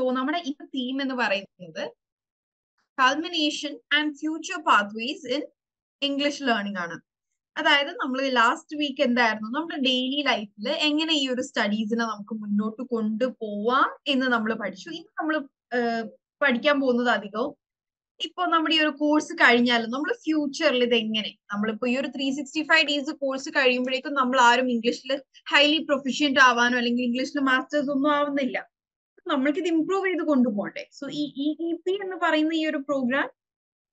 So നമ്മുടെ ഈ theme എന്ന് പറയുന്നത് culmination and future pathways in English learning ആണ്. അതായത് നമ്മൾ ലാസ്റ്റ് വീക്ക് എന്തായിരുന്നു? നമ്മുടെ ഡെയിലി ലൈഫിൽ എങ്ങനെ ഈ ഒരു സ്റ്റഡീസിനെ നമുക്ക് മുന്നോട്ട് കൊണ്ടുപോവാം എന്ന് നമ്മൾ പഠിച്ചു. ഇന്ന് നമ്മൾ പഠിക്കാൻ പോകുന്നത് അധികവും ഇപ്പൊ നമ്മുടെ ഈ ഒരു കോഴ്സ് കഴിഞ്ഞാലും നമ്മൾ ഫ്യൂച്ചറിൽ ഇത് എങ്ങനെ നമ്മളിപ്പോ ഈ ഒരു three sixty five days course കഴിയുമ്പോഴേക്കും നമ്മൾ ആരും ഇംഗ്ലീഷിൽ ഹൈലി പ്രൊഫിഷ്യന്റ് ആവാനോ അല്ലെങ്കിൽ ഇംഗ്ലീഷിൽ മാസ്റ്റേഴ്സ് ഒന്നും ആവുന്നില്ല. നമ്മൾക്ക് ഇത് ഇംപ്രൂവ് ചെയ്ത് കൊണ്ടുപോകണ്ടേ? സോ ഈ ഇ പി എന്ന് പറയുന്ന ഈ ഒരു പ്രോഗ്രാം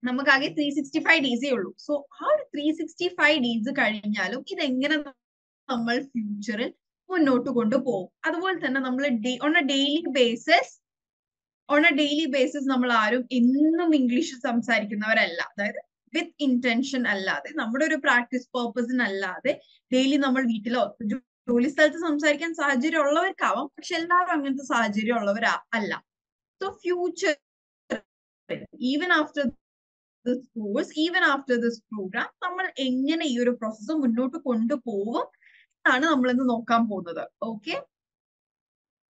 നമുക്ക് ആകെ ത്രീ സിക്സ്റ്റി ഫൈവ് ഡേയ്സേ ഉള്ളൂ. സോ ആ ഒരു ത്രീ സിക്സ്റ്റി ഫൈവ് ഡേയ്സ് കഴിഞ്ഞാലും ഇതെങ്ങനെ നമ്മൾ ഫ്യൂച്ചറിൽ മുന്നോട്ട് കൊണ്ടുപോകും? അതുപോലെ തന്നെ നമ്മൾ on a daily basis on a daily basis നമ്മൾ ആരും എന്നും ഇംഗ്ലീഷ് സംസാരിക്കുന്നവരല്ല. അതായത് വിത്ത് ഇന്റൻഷൻ അല്ലാതെ നമ്മുടെ ഒരു പ്രാക്ടീസ് പേർപ്പസിന് അല്ലാതെ ഡെയിലി നമ്മൾ വീട്ടിലോ ജോലി സ്ഥലത്ത് സംസാരിക്കാൻ സാഹചര്യം ഉള്ളവർക്കാവാം പക്ഷെ എല്ലാവരും അങ്ങനത്തെ സാഹചര്യം ഉള്ളവർ അല്ല. So future even after this course even after this program നമ്മൾ എങ്ങനെ ഈ ഒരു പ്രോസസ്സ് മുന്നോട്ട് കൊണ്ടുപോകും എന്നാണ് നമ്മൾ ഇന്ന് നോക്കാൻ പോകുന്നത്. ഓക്കെ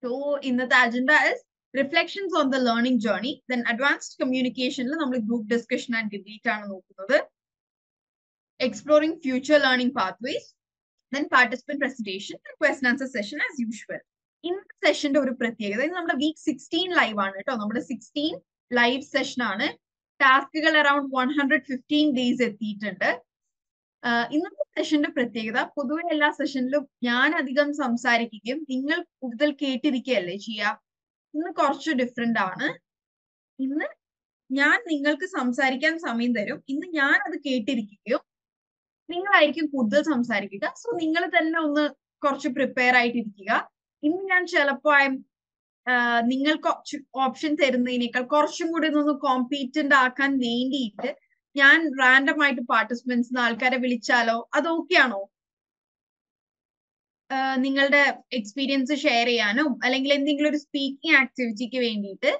സോ ഇന്നത്തെ agenda is reflections on the learning journey then advanced കമ്മ്യൂണിക്കേഷനിൽ നമ്മൾ ഗ്രൂപ്പ് ഡിസ്കഷൻ ആൻഡ് ഡിബേറ്റ് ആണ് നോക്കുന്നത്. Exploring future learning pathways then participant presentation question answer session as usual ഇന്നത്തെ സെഷന്റെ ഒരു പ്രത്യേകത ഇത് നമ്മുടെ വീക്ക് സിക്സ്റ്റീൻ ലൈവ് ആണ് കേട്ടോ. നമ്മുടെ സിക്സ്റ്റീൻ ലൈവ് സെഷൻ ആണ്. ടാസ്കുകൾ around one hundred fifteen days എത്തിയിട്ടുണ്ട്. ഇന്നത്തെ സെഷന്റെ പ്രത്യേകത പൊതുവെ എല്ലാ സെഷനിലും ഞാൻ അധികം സംസാരിക്കുകയും നിങ്ങൾ കൂടുതൽ കേട്ടിരിക്കുകയല്ലേ ചെയ്യുക ഇന്ന് കുറച്ച് ഡിഫറെന്റ് ആണ്. ഇന്ന് ഞാൻ നിങ്ങൾക്ക് സംസാരിക്കാൻ സമയം തരും. ഇന്ന് ഞാൻ അത് കേട്ടിരിക്കുകയും നിങ്ങളായിരിക്കും കൂടുതൽ സംസാരിക്കുക. സോ നിങ്ങൾ തന്നെ ഒന്ന് കുറച്ച് പ്രിപ്പയർ ആയിട്ടിരിക്കുക. ഇന്ന് ഞാൻ ചിലപ്പോ നിങ്ങൾക്ക് ഓപ്ഷൻ തരുന്നതിനേക്കാൾ കുറച്ചും കൂടി ഒന്ന് കോമ്പീറ്റന്റ് ആക്കാൻ വേണ്ടിയിട്ട് ഞാൻ റാൻഡം ആയിട്ട് പാർട്ടിസിപ്പൻസ് ആൾക്കാരെ വിളിച്ചാലോ? അത് ഓക്കെ ആണോ? നിങ്ങളുടെ എക്സ്പീരിയൻസ് ഷെയർ ചെയ്യാനും? അല്ലെങ്കിൽ എന്തെങ്കിലും ഒരു സ്പീക്കിംഗ് ആക്ടിവിറ്റിക്ക് വേണ്ടിയിട്ട്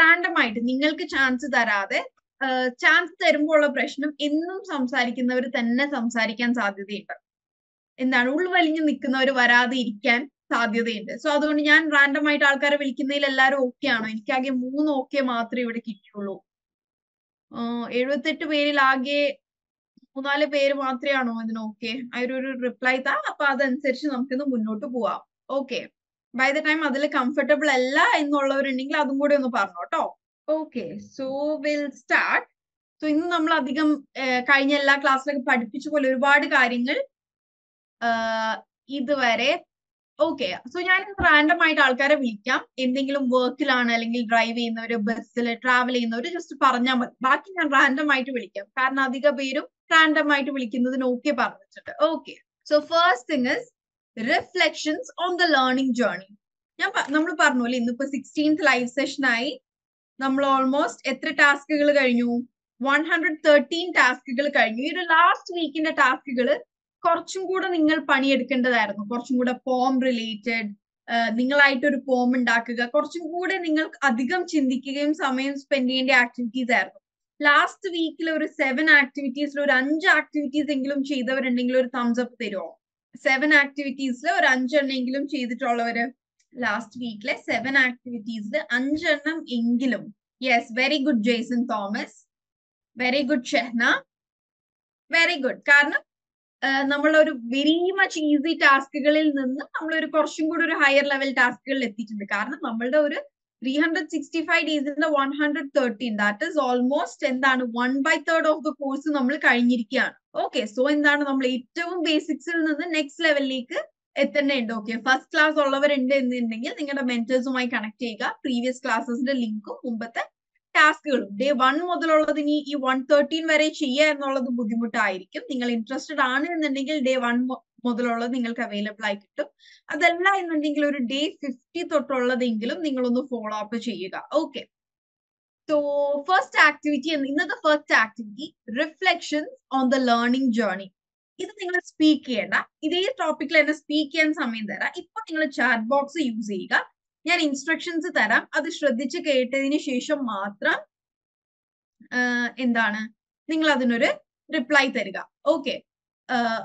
റാൻഡം ആയിട്ട് നിങ്ങൾക്ക് ചാൻസ് തരാതെ ചാൻസ് തരുമ്പോൾ ഉള്ള പ്രശ്നം എന്നും സംസാരിക്കുന്നവർ തന്നെ സംസാരിക്കാൻ സാധ്യതയുണ്ട്. എന്താണ്? ഉൾവലിഞ്ഞു നിൽക്കുന്നവർ വരാതെ ഇരിക്കാൻ സാധ്യതയുണ്ട്. സോ അതുകൊണ്ട് ഞാൻ റാൻഡം ആയിട്ട് ആൾക്കാരെ വിളിക്കുന്നതിൽ എല്ലാവരും ഓക്കെ ആണോ? എനിക്കാകെ മൂന്ന് ഓക്കെ മാത്രമേ ഇവിടെ കിട്ടിയുള്ളൂ. എഴുപത്തെട്ട് പേരിൽ ആകെ മൂന്നാൽ പേര് മാത്രമേ ആണോ അതിന് ഓക്കെ അതിനൊരു റിപ്ലൈ താ. അപ്പൊ അതനുസരിച്ച് നമുക്കിന്ന് മുന്നോട്ട് പോവാം. ഓക്കെ ബൈ ദ ടൈം അതിൽ കംഫർട്ടബിൾ അല്ല എന്നുള്ളവരുണ്ടെങ്കിൽ അതും കൂടി ഒന്ന് പറഞ്ഞു കേട്ടോ okay so will start so ഇന്ന് നമ്മൾ അധികം കഴിഞ്ഞ എല്ലാ ക്ലാസ്സിലൊക്കെ പഠിപ്പിച്ച പോലെ ഒരുപാട് കാര്യങ്ങൾ ഇതുവരെ. ഓക്കെ സോ ഞാൻ റാൻഡം ആയിട്ട് ആൾക്കാരെ വിളിക്കാം. എന്തെങ്കിലും വർക്കിലാണ് അല്ലെങ്കിൽ ഡ്രൈവ് ചെയ്യുന്നവര് ബസ്സിൽ ട്രാവൽ ചെയ്യുന്നവര് ജസ്റ്റ് പറഞ്ഞാൽ മതി. ബാക്കി ഞാൻ റാൻഡം ആയിട്ട് വിളിക്കാം. കാരണം അധിക പേരും റാൻഡം ആയിട്ട് വിളിക്കുന്നതിന് ഓക്കെ പറഞ്ഞിട്ടുണ്ട് okay so first thing is reflections on the learning journey ഞാൻ നമ്മൾ പറഞ്ഞോല്ലേ ഇന്നിപ്പോ സിക്സ്റ്റീൻത്ത് ലൈവ് സെഷനായി നമ്മൾ ഓൾമോസ്റ്റ് എത്ര ടാസ്കുകൾ കഴിഞ്ഞു? വൺ ഹൺഡ്രഡ് തേർട്ടീൻ ടാസ്കുകൾ കഴിഞ്ഞു. ഈ ഒരു ലാസ്റ്റ് വീക്കിന്റെ ടാസ്കുകൾ കുറച്ചും കൂടെ നിങ്ങൾ പണിയെടുക്കേണ്ടതായിരുന്നു. കുറച്ചും കൂടെ പോം റിലേറ്റഡ് നിങ്ങളായിട്ട് ഒരു പോം ഉണ്ടാക്കുക. കുറച്ചും കൂടെ നിങ്ങൾ അധികം ചിന്തിക്കുകയും സമയം സ്പെൻഡ് ചെയ്യേണ്ട ആക്ടിവിറ്റീസ് ആയിരുന്നു. ലാസ്റ്റ് വീക്കിൽ ഒരു സെവൻ ആക്ടിവിറ്റീസിൽ ഒരു അഞ്ച് ആക്ടിവിറ്റീസ് എങ്കിലും ചെയ്തവരുണ്ടെങ്കിൽ ഒരു തംസ് അപ്പ് തരുമോ സെവൻ ആക്ടിവിറ്റീസിൽ ഒരു അഞ്ചെണ്ണെങ്കിലും ചെയ്തിട്ടുള്ളവര് ലാസ്റ്റ് വീക്കിലെ സെവൻ ആക്ടിവിറ്റീസിൽ അഞ്ചെണ്ണം എങ്കിലും. Yes very good Jaison Thomas very good Shehna very good കാരണം നമ്മൾ ഒരു വെരി മച്ച് ഈസി ടാസ്കുകളിൽ നിന്ന് നമ്മൾ ഒരു കുറച്ചും കൂടി ഒരു ഹയർ ലെവൽ ടാസ്കുകളിൽ എത്തിയിട്ടുണ്ട്. കാരണം നമ്മളുടെ ഒരു three hundred sixty five ഡേയ്സിന്റെ one hundred thirteen that is almost എന്താണ് one by third of the course നമ്മൾ കഴിഞ്ഞിരിക്കുകയാണ്. ഓക്കെ സോ എന്താണ് നമ്മൾ ഏറ്റവും ബേസിക്സിൽ നിന്ന് നെക്സ്റ്റ് ലെവലിലേക്ക് എത്തേണ്ടതുണ്ട് ഓക്കെ ഫസ്റ്റ് ക്ലാസ് ഉള്ളവരുണ്ട് എന്നുണ്ടെങ്കിൽ നിങ്ങളുടെ മെന്റേഴ്സുമായി കണക്ട് ചെയ്യുക. പ്രീവിയസ് ക്ലാസ്സസിന്റെ ലിങ്കും മുമ്പത്തെ ടാസ്കുകളും ഡേ വൺ മുതലുള്ളത് ഇനി ഈ വൺ തേർട്ടീൻ വരെ ചെയ്യുക എന്നുള്ളത് ബുദ്ധിമുട്ടായിരിക്കും. നിങ്ങൾ ഇൻട്രസ്റ്റഡ് ആണ് എന്നുണ്ടെങ്കിൽ ഡേ വൺ മുതലുള്ളത് നിങ്ങൾക്ക് അവൈലബിൾ ആയി കിട്ടും. അതല്ല എന്നുണ്ടെങ്കിൽ ഒരു ഡേ ഫിഫ്റ്റി തൊട്ടുള്ളതെങ്കിലും നിങ്ങളൊന്ന് ഫോളോ അപ്പ് ചെയ്യുക. ഓക്കെ സോ ഫസ്റ്റ് ആക്ടിവിറ്റി ഇന്നത്തെ first activity reflections on the learning journey ഇത് നിങ്ങൾ സ്പീക്ക് ചെയ്യേണ്ട. ഇതേ ടോപ്പിക്കിൽ തന്നെ സ്പീക്ക് ചെയ്യാൻ സമയം തരാം. ഇപ്പൊ നിങ്ങൾ ചാറ്റ് ബോക്സ് യൂസ് ചെയ്യുക. ഞാൻ ഇൻസ്ട്രക്ഷൻസ് തരാം. അത് ശ്രദ്ധിച്ച് കേട്ടതിന് ശേഷം മാത്രം എന്താണ്? നിങ്ങൾ അതിനൊരു റിപ്ലൈ തരിക. ഓക്കെ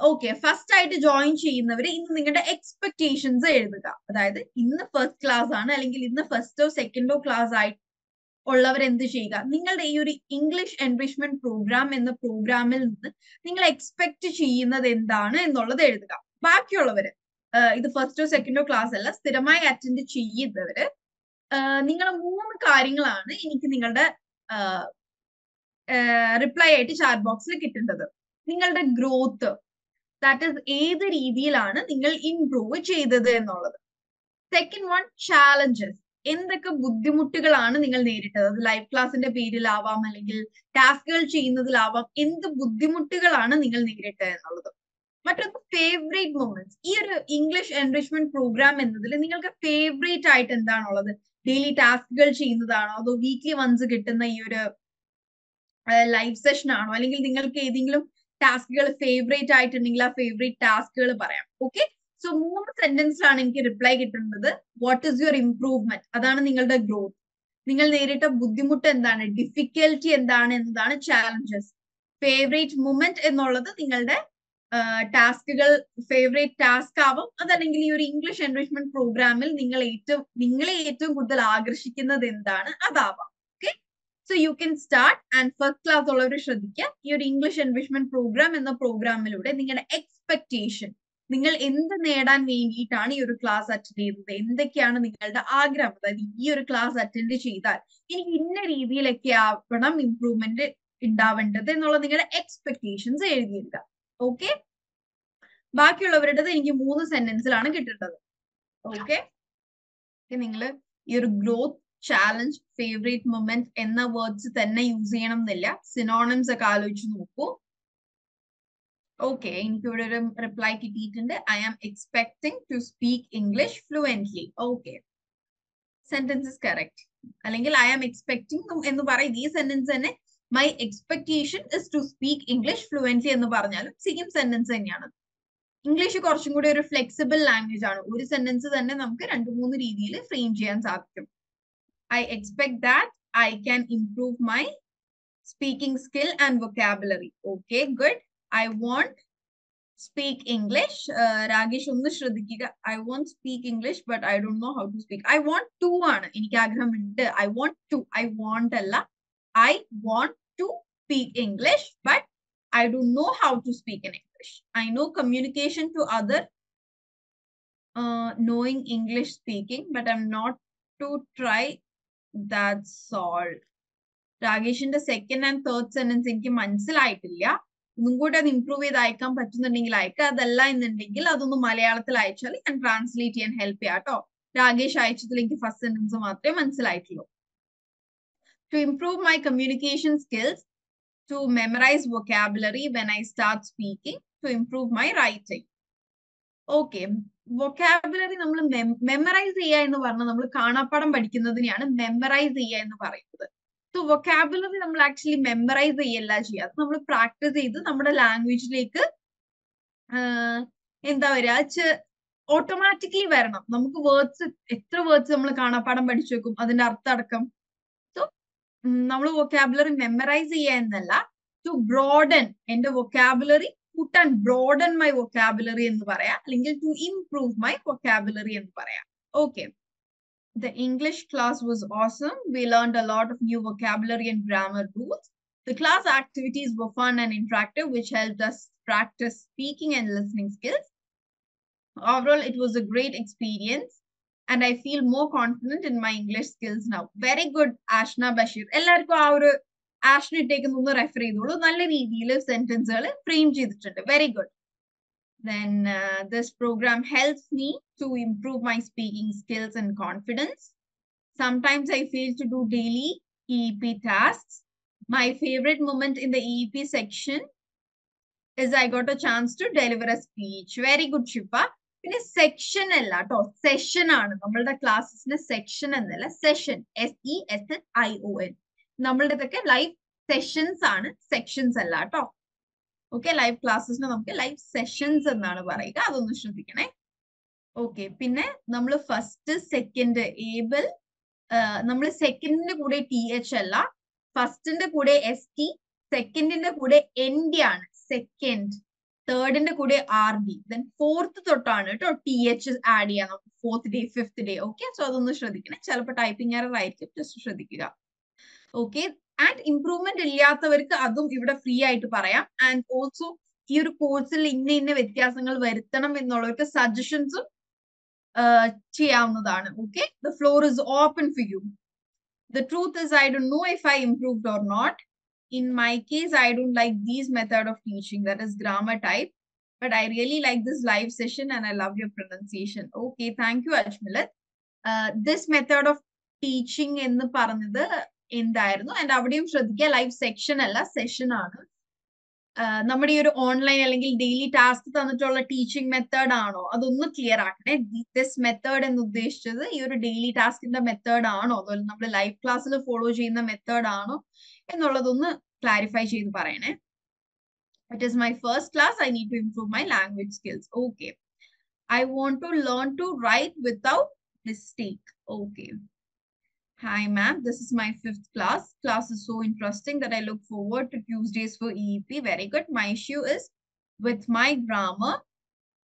ഓക്കെ ഫസ്റ്റ് ആയിട്ട് ജോയിൻ ചെയ്യുന്നവര് ഇന്ന് നിങ്ങളുടെ എക്സ്പെക്ടേഷൻസ് എഴുതുക. അതായത് ഇന്ന് ഫസ്റ്റ് ക്ലാസ് ആണ് അല്ലെങ്കിൽ ഇന്ന് ഫസ്റ്റോ സെക്കൻഡോ ക്ലാസ് ആയി ഉള്ളവർ എന്ത് ചെയ്യുക? നിങ്ങളുടെ ഈ ഒരു ഇംഗ്ലീഷ് എൻറിച്ച്മെന്റ് പ്രോഗ്രാം എന്ന പ്രോഗ്രാമിൽ നിന്ന് നിങ്ങൾ എക്സ്പെക്ട് ചെയ്യുന്നത് എന്താണ് എന്നുള്ളത് എഴുതുക. ബാക്കിയുള്ളവര് ഇത് ഫസ്റ്റോ സെക്കൻഡോ ക്ലാസ് അല്ല സ്ഥിരമായി അറ്റൻഡ് ചെയ്യുന്നവര് നിങ്ങൾ മൂന്ന് കാര്യങ്ങളാണ് എനിക്ക് നിങ്ങളുടെ റിപ്ലൈ ആയിട്ട് ചാറ്റ് ബോക്സിൽ കിട്ടേണ്ടത്. നിങ്ങളുടെ ഗ്രോത്ത് ദാറ്റ് ഇസ് ഏത് രീതിയിലാണ് നിങ്ങൾ ഇംപ്രൂവ് ചെയ്തത് എന്നുള്ളത്. സെക്കൻഡ് വൺ ചാലഞ്ചസ് എന്തൊക്കെ ബുദ്ധിമുട്ടുകളാണ് നിങ്ങൾ നേരിട്ടത്? അത് ലൈവ് ക്ലാസിന്റെ പേരിലാവാം അല്ലെങ്കിൽ ടാസ്കുകൾ ചെയ്യുന്നതിലാവാം എന്ത് ബുദ്ധിമുട്ടുകളാണ് നിങ്ങൾ നേരിട്ടത് എന്നുള്ളത്? മറ്റൊന്ന് ഫേവറേറ്റ് മൊമെന്റ്സ് ഈ ഒരു ഇംഗ്ലീഷ് എൻറിച്ച്മെന്റ് പ്രോഗ്രാം എന്നതിൽ നിങ്ങൾക്ക് ഫേവറേറ്റ് ആയിട്ട് എന്താണുള്ളത്? ഡെയിലി ടാസ്കുകൾ ചെയ്യുന്നതാണോ? അതോ വീക്ക്ലി വൺസ് കിട്ടുന്ന ഈ ഒരു ലൈവ് സെഷൻ ആണോ? അല്ലെങ്കിൽ നിങ്ങൾക്ക് ഏതെങ്കിലും ടാസ്കുകൾ ഫേവറേറ്റ് ആയിട്ടുണ്ടെങ്കിൽ ആ ഫേവറേറ്റ് ടാസ്കുകൾ പറയാം. ഓക്കെ സോ മൂന്ന് സെന്റൻസിലാണ് എനിക്ക് റിപ്ലൈ കിട്ടുന്നത്. വാട്ട് ഈസ് യുവർ ഇംപ്രൂവ്മെന്റ് അതാണ് നിങ്ങളുടെ ഗ്രോത്ത് നിങ്ങൾ നേരിട്ട ബുദ്ധിമുട്ട് എന്താണ്? ഡിഫിക്കൽറ്റി എന്താണ് എന്നതാണ് ചാലഞ്ചസ് ഫേവറേറ്റ് മൂമെന്റ് എന്നുള്ളത് നിങ്ങളുടെ ടാസ്കുകൾ ഫേവറേറ്റ് ടാസ്ക് ആവും. അതല്ലെങ്കിൽ ഈ ഒരു ഇംഗ്ലീഷ് എൻറിച്ച്മെന്റ് പ്രോഗ്രാമിൽ നിങ്ങൾ ഏറ്റവും നിങ്ങളെ ഏറ്റവും കൂടുതൽ ആകർഷിക്കുന്നത് എന്താണ്? അതാവാം. Okay so you can start and first class ഉള്ളവർ ശ്രദ്ധിക്കുക. ഈ ഒരു ഇംഗ്ലീഷ് എൻറിച്ച്മെന്റ് പ്രോഗ്രാം എന്ന പ്രോഗ്രാമിലൂടെ നിങ്ങളുടെ എക്സ്പെക്ടേഷൻ നിങ്ങൾ എന്ത് നേടാൻ വേണ്ടിയിട്ടാണ് ഈ ഒരു ക്ലാസ് അറ്റൻഡ് ചെയ്യുന്നത് എന്തൊക്കെയാണ് നിങ്ങളുടെ ആഗ്രഹം? അതായത് ഈ ഒരു ക്ലാസ് അറ്റൻഡ് ചെയ്താൽ എനിക്ക് ഇന്ന രീതിയിലൊക്കെ ആവണം ഇംപ്രൂവ്മെന്റ് ഉണ്ടാവേണ്ടത് എന്നുള്ള നിങ്ങളുടെ എക്സ്പെക്ടേഷൻസ് എഴുതിയെടുക്കുക ഓക്കെ ബാക്കിയുള്ളവരുടേത് എനിക്ക് മൂന്ന് സെന്റൻസിലാണ് കിട്ടേണ്ടത്. ഓക്കെ നിങ്ങൾ ഈ ഒരു ഗ്രോത്ത് ചാലഞ്ച് ഫേവറേറ്റ് മൊമെന്റ് എന്ന വേർഡ്സ് തന്നെ യൂസ് ചെയ്യണം എന്നില്ല. സിനോണിംസ് ഒക്കെ ആലോചിച്ച് നോക്കൂ. ഓക്കെ എനിക്ക് ഇവിടെ ഒരു റിപ്ലൈ കിട്ടിയിട്ടുണ്ട്. I am expecting to speak English fluently okay sentences correct അല്ലെങ്കിൽ ഐ ആം എക്സ്പെക്ടിങ് എന്ന് പറയും. ഈ സെന്റൻസ് തന്നെ my expectation is to speak English fluently എന്ന് പറഞ്ഞാലും സെയിം സെന്റൻസ് തന്നെയാണ്. ഇംഗ്ലീഷ് കുറച്ചും കൂടി ഒരു ഫ്ലെക്സിബിൾ ലാംഗ്വേജ് ആണ്. ഒരു സെന്റൻസ് തന്നെ നമുക്ക് രണ്ട് മൂന്ന് രീതിയിൽ ഫ്രെയിം ചെയ്യാൻ സാധിക്കും. I expect that I can improve my speaking skill and vocabulary okay good I want speak English Ragesh ഒന്ന് ശ്രദ്ധിക്കുക. I want speak English but I don't know how to speak I want to ആണ്. എനിക്ക് ആഗ്രഹമുണ്ട്. I want to I want അല്ല. I want to speak English but I don't know how to speak in English I know communication to other knowing English speaking but I'm not to try That's solve രാഗേഷിന്റെ second and third sentence എനിക്ക് മനസ്സിലായിട്ടില്ല. ഒന്നും കൂടി അത് improve ചെയ്ത് അയക്കാൻ പറ്റുന്നുണ്ടെങ്കിൽ അയക്കുക അതല്ല എന്നുണ്ടെങ്കിൽ അതൊന്ന് മലയാളത്തിൽ അയച്ചാൽ ഞാൻ ട്രാൻസ്ലേറ്റ് ചെയ്യാൻ ഹെൽപ്പ് ചെയ്യാം കേട്ടോ. രാഗേഷ് അയച്ചതിൽ എനിക്ക് ഫസ്റ്റ് സെന്റൻസ് മാത്രമേ മനസ്സിലായിട്ടുള്ളൂ. To improve my communication skills to memorize vocabulary when I start speaking to improve my writing okay vocabulary നമ്മൾ മെമ്മറൈസ് ചെയ്യുക എന്ന് പറഞ്ഞാൽ നമ്മൾ കാണാപ്പാടം പഠിക്കുന്നതിനെയാണ് മെമ്മറൈസ് ചെയ്യുക എന്ന് പറയുന്നത്. സോ വൊക്കാബുലറി നമ്മൾ ആക്ച്വലി മെമ്മറൈസ് ചെയ്യല്ല ചെയ്യുക. അത് നമ്മൾ പ്രാക്ടീസ് ചെയ്ത് നമ്മുടെ ലാംഗ്വേജിലേക്ക് എന്താ പറയുക ഓട്ടോമാറ്റിക്കലി വരണം. നമുക്ക് വേർഡ്സ് എത്ര വേർഡ്സ് നമ്മൾ കാണാപ്പാടം പഠിച്ചു വെക്കും അതിന്റെ അർത്ഥം അടക്കം. സോ നമ്മൾ വൊക്കാബുലറി മെമ്മറൈസ് ചെയ്യുക എന്നല്ല ടു ബ്രോഡൻ എന്റെ വൊക്കാബുലറി കൂട്ടാൻ ബ്രോഡൻ മൈ വൊക്കാബുലറി എന്ന് പറയാം അല്ലെങ്കിൽ ടു ഇംപ്രൂവ് മൈ വൊക്കാബുലറി എന്ന് പറയാം. Okay The English class was awesome. We learned a lot of new vocabulary and grammar rules. The class activities were fun and interactive, which helped us practice speaking and listening skills. Overall, it was a great experience. and I feel more confident in my English skills now. Very good, Ashna Bashir. എല്ലാവർക്കും ആ ഒരു ആഷ്ന ഇട്ടേക്കുന്ന ഒന്ന് refer ചെയ്തോളൂ നല്ല രീതിയിൽ സെന്റൻസുകൾ frame ചെയ്തിട്ടുണ്ട് very good this program helps me to improve my speaking skills and confidence sometimes I feel to do daily E P task my favourite moment in the E P section is I got a chance to deliver a speech. Very good, Shiva. പിന്നെ section അല്ല കേട്ടോ session ആണ്. നമ്മളുടെ ക്ലാസ്സസിന്റെ section I O N നമ്മളുടെ ഇതൊക്കെ live sessions ആണ്. Sections അല്ല കേട്ടോ ഓക്കെ ലൈവ് ക്ലാസ്സിന് നമുക്ക് ലൈവ് സെഷൻസ് എന്നാണ് പറയുക. അതൊന്ന് ശ്രദ്ധിക്കണേ. ഓക്കെ പിന്നെ നമ്മൾ ഫസ്റ്റ് സെക്കൻഡ് ഏബിൾ നമ്മൾ സെക്കൻഡിന്റെ കൂടെ ടി എച്ച് അല്ല ഫസ്റ്റിന്റെ കൂടെ എസ് ടി സെക്കൻഡിന്റെ കൂടെ എൻ ഡി ആണ് സെക്കൻഡ് തേർഡിന്റെ കൂടെ ആർ ഡി ദെൻ ഫോർത്ത് തൊട്ടാണ് കേട്ടോ ടി എച്ച് ആഡ് ചെയ്യാം നമുക്ക്. Fourth day fifth day okay so അതൊന്ന് ശ്രദ്ധിക്കണേ. ചിലപ്പോൾ ടൈപ്പിംഗ് എറർ ആയിരിക്കും. ജസ്റ്റ് ശ്രദ്ധിക്കുക. ഓക്കെ ആൻഡ് ഇംപ്രൂവ്മെന്റ് ഇല്ലാത്തവർക്ക് അതും ഇവിടെ ഫ്രീ ആയിട്ട് പറയാം ആൻഡ് ഓൾസോ ഈ ഒരു കോഴ്സിൽ ഇന്ന ഇന്ന വ്യത്യാസങ്ങൾ വരുത്തണം എന്നുള്ളവർക്ക് സജഷൻസും ചെയ്യാവുന്നതാണ് okay the floor is open for you the truth is I don't know if I improved or not in my case i don't like these method of teaching that is grammar type but i really like this live session and i love your pronunciation okay thank you ajmilat uh, this method of teaching എന്ന് പറഞ്ഞത് എന്തായിരുന്നു? And അവിടെയും ശ്രദ്ധിക്കുക live section അല്ല session ആണ്. നമ്മുടെ ഈ ഒരു ഓൺലൈൻ അല്ലെങ്കിൽ ഡെയിലി ടാസ്ക് തന്നിട്ടുള്ള ടീച്ചിങ് മെത്തേഡ് ആണോ? അതൊന്ന് ക്ലിയർ ആക്കണേ. ദിസ് മെത്തേഡ് എന്ന് ഉദ്ദേശിച്ചത് ഈ ഒരു ഡെയിലി ടാസ്കിന്റെ മെത്തേഡ് ആണോ? അതുപോലെ നമ്മൾ ലൈവ് ക്ലാസ്സിൽ ഫോളോ ചെയ്യുന്ന മെത്തേഡ് ആണോ? എന്നുള്ളതൊന്ന് ക്ലാരിഫൈ ചെയ്ത് പറയണേ. It is my first class I need to improve my language skills okay I want to learn to write without mistake okay Hi, ma'am. This is my fifth class. Class is so interesting that I look forward to Tuesdays for EEP. Very good. My issue is with my grammar.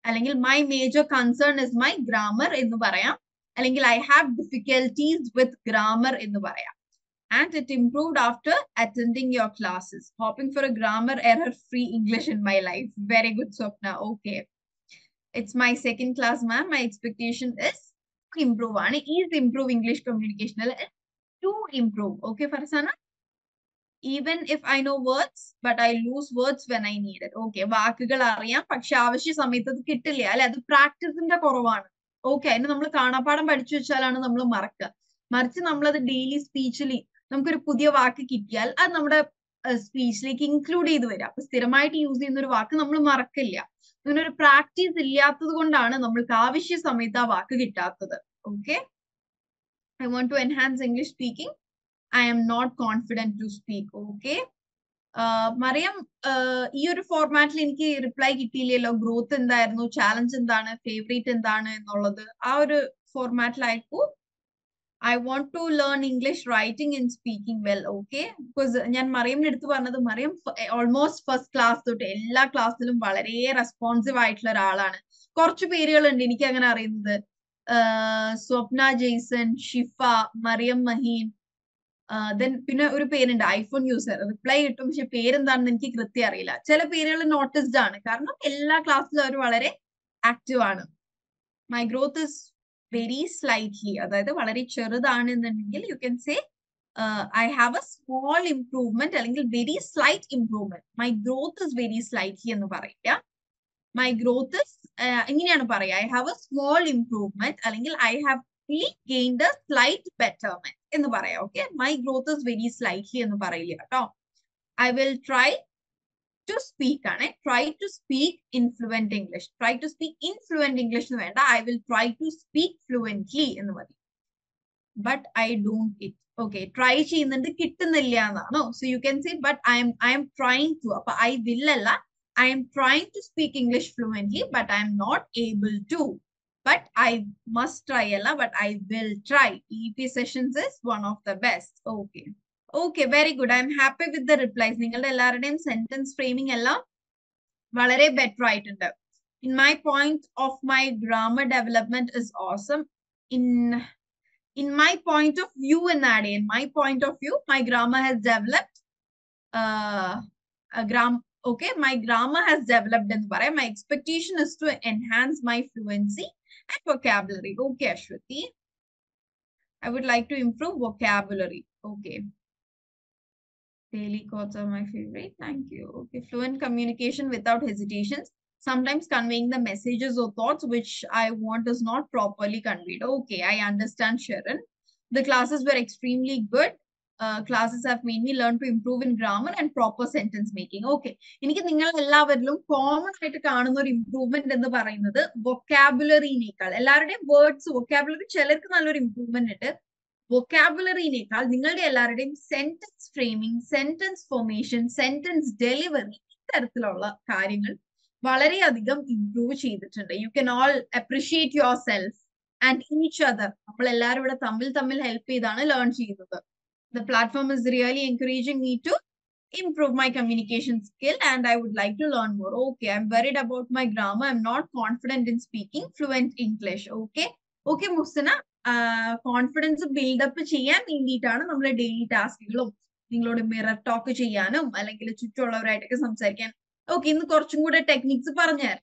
അല്ലെങ്കിൽ my major concern is my grammar എന്ന് പറയാം അല്ലെങ്കിൽ I have difficulties with grammar എന്ന് പറയാം and it improved after attending your classes. Hoping for a grammar error-free English in my life. Very good, Swapna. Okay. It's my second class, ma'am. My expectation is improve. ആണ്. Is improve English communication. To improve okay Farsana? Even if I know words but I lose words when I need it. Okay, വാക്കുകൾ അറിയാം പക്ഷെ ആവശ്യ സമയത്ത് അത് കിട്ടില്ല അല്ലെ? അത് പ്രാക്ടീസിന്റെ കുറവാണ്. ഓക്കെ അതിന് നമ്മൾ കാണാപ്പാടം പഠിച്ചു വെച്ചാലാണ് നമ്മൾ മറക്കുക. മറിച്ച് നമ്മളത് ഡെയിലി സ്പീച്ചിൽ നമുക്കൊരു പുതിയ വാക്ക് കിട്ടിയാൽ അത് നമ്മുടെ സ്പീച്ചിലേക്ക് ഇൻക്ലൂഡ് ചെയ്ത് വരാം. അപ്പൊ സ്ഥിരമായിട്ട് യൂസ് ചെയ്യുന്ന ഒരു വാക്ക് നമ്മൾ മറക്കില്ല. അങ്ങനെ പ്രാക്ടീസ് ഇല്ലാത്തത് കൊണ്ടാണ് നമ്മൾക്ക് ആവശ്യ സമയത്ത് ആ വാക്ക് കിട്ടാത്തത്. Okay I want to enhance English speaking I'm not confident to speak okay Mariyam ഈ ഒരു ഫോർമാറ്റിൽ എനിക്ക് റിപ്ലൈ കിട്ടിയില്ലല്ലോ. ഗ്രോത്ത് എന്തായിരുന്നു? ചാലഞ്ച് എന്താണ്? ഫേവറേറ്റ് എന്താണ് എന്നുള്ളത്? ആ ഒരു ഫോർമാറ്റിലായിരിക്കും I want to learn English writing and speaking well okay because ഞാൻ മറിയമിന് എടുത്ത് പറഞ്ഞത് മറിയം ഓൾമോസ്റ്റ് ഫസ്റ്റ് ക്ലാസ് തൊട്ട് എല്ലാ ക്ലാസ്സിലും വളരെ റെസ്പോൺസീവ് ആയിട്ടുള്ള ഒരാളാണ്. കുറച്ച് പേരുകളുണ്ട് എനിക്ക് അങ്ങനെ അറിയുന്നത്. സ്വപ്ന ജെയ്സൺ ഷിഫ മറിയം മഹീൻ ദെൻ പിന്നെ ഒരു പേരുണ്ട് ഐഫോൺ യൂസർ. റിപ്ലൈ കിട്ടും പക്ഷെ പേരെന്താണെന്ന് എനിക്ക് കൃത്യം അറിയില്ല. ചില പേരുകൾ നോട്ടിസ്ഡ് ആണ്. കാരണം എല്ലാ ക്ലാസ്സിലും അവർ വളരെ ആക്റ്റീവ് ആണ്. My growth is very slightly അതായത് വളരെ ചെറുതാണ് ചെറുതാണെന്നുണ്ടെങ്കിൽ you can say I have a small improvement അല്ലെങ്കിൽ very slight improvement my growth is very slightly എന്ന് പറയില്ല മൈ ഗ്രോത്ത് ഇസ് ഇങ്ങനെയാണ് പറയുക I have a small improvement അല്ലെങ്കിൽ I have gained a slight betterment എന്ന് പറയാം okay my growth is very slightly എന്ന് പറയില്ല കേട്ടോ? I will try to speak ആണ്. Try to speak influent English try to speak influent English എന്ന് വേണ്ട. I will try to speak fluently എന്ന് മതി but I don't it okay try ചെയ്യുന്നുണ്ട് കിട്ടുന്നില്ല എന്നാണോ? So you can say but I'm I'm trying to അപ്പൊ I will അല്ല I'm trying to speak English fluently but I'm not able to but I must try അല്ല but I will try E P sessions is one of the best best. Okay. Okay, very good. I'm happy with the replies. നിങ്ങളുടെ എല്ലാവരുടെയും sentence framing എല്ലാം വളരെ better ആയിട്ടുണ്ട് in my point of my grammar development is awesome in in my point of view എന്ന് add ചെയ്യാൻ my point of view my grammar has developed gram okay my grammar has developed എന്ന് പറയാം my expectation is to enhance my fluency and vocabulary. Okay, Ashwati. I would like to improve vocabulary. Okay. Daily quotes are my favorite. Thank you. Okay. Fluent communication without hesitations. Sometimes conveying the messages or thoughts which I want is not properly conveyed. Okay, I understand, Sharon. The classes were extremely good. Uh, classes have made me learn to improve in grammar and proper sentence making. Okay. എനിക്ക് നിങ്ങൾ എല്ലാവരിലും common ആയിട്ട് കാണുന്ന ഒരു improvement എന്ന് പറയുന്നത് വൊക്കാബുലറിനേക്കാൾ എല്ലാവരുടെയും words vocabulary ചിലർക്ക് നല്ലൊരു ഇംപ്രൂവ്മെന്റ് ഉണ്ട് വൊക്കാബുലറിനേക്കാൾ നിങ്ങളുടെ എല്ലാവരുടെയും sentence framing sentence formation sentence delivery ഇത്തരത്തിലുള്ള കാര്യങ്ങൾ വളരെയധികം ഇംപ്രൂവ് ചെയ്തിട്ടുണ്ട്. You can all appreciate yourself and each other അപ്പോൾ എല്ലാവരും ഇവിടെ തമ്മിൽ തമ്മിൽ ഹെൽപ്പ് ചെയ്താണ് ലേൺ ചെയ്യുന്നത്. The platform is really encouraging me to improve my communication skill and I would like to learn more okay I'm worried about my grammar I'm not confident in speaking fluent English okay okay മുസ്സന confidence build up ചെയ്യാൻ വേണ്ടിയിട്ടാണ് നമ്മൾ daily ടാസ്കുകളും നിങ്ങളോട് mirror talk ചെയ്യാനും അല്ലെങ്കിൽ ചുറ്റുമുള്ളവരായിട്ടൊക്കെ സംസാരിക്കാൻ. Okay ഇന്ന് കുറച്ചും കൂടെ ടെക്നിക്സ് പറഞ്ഞുതരാം.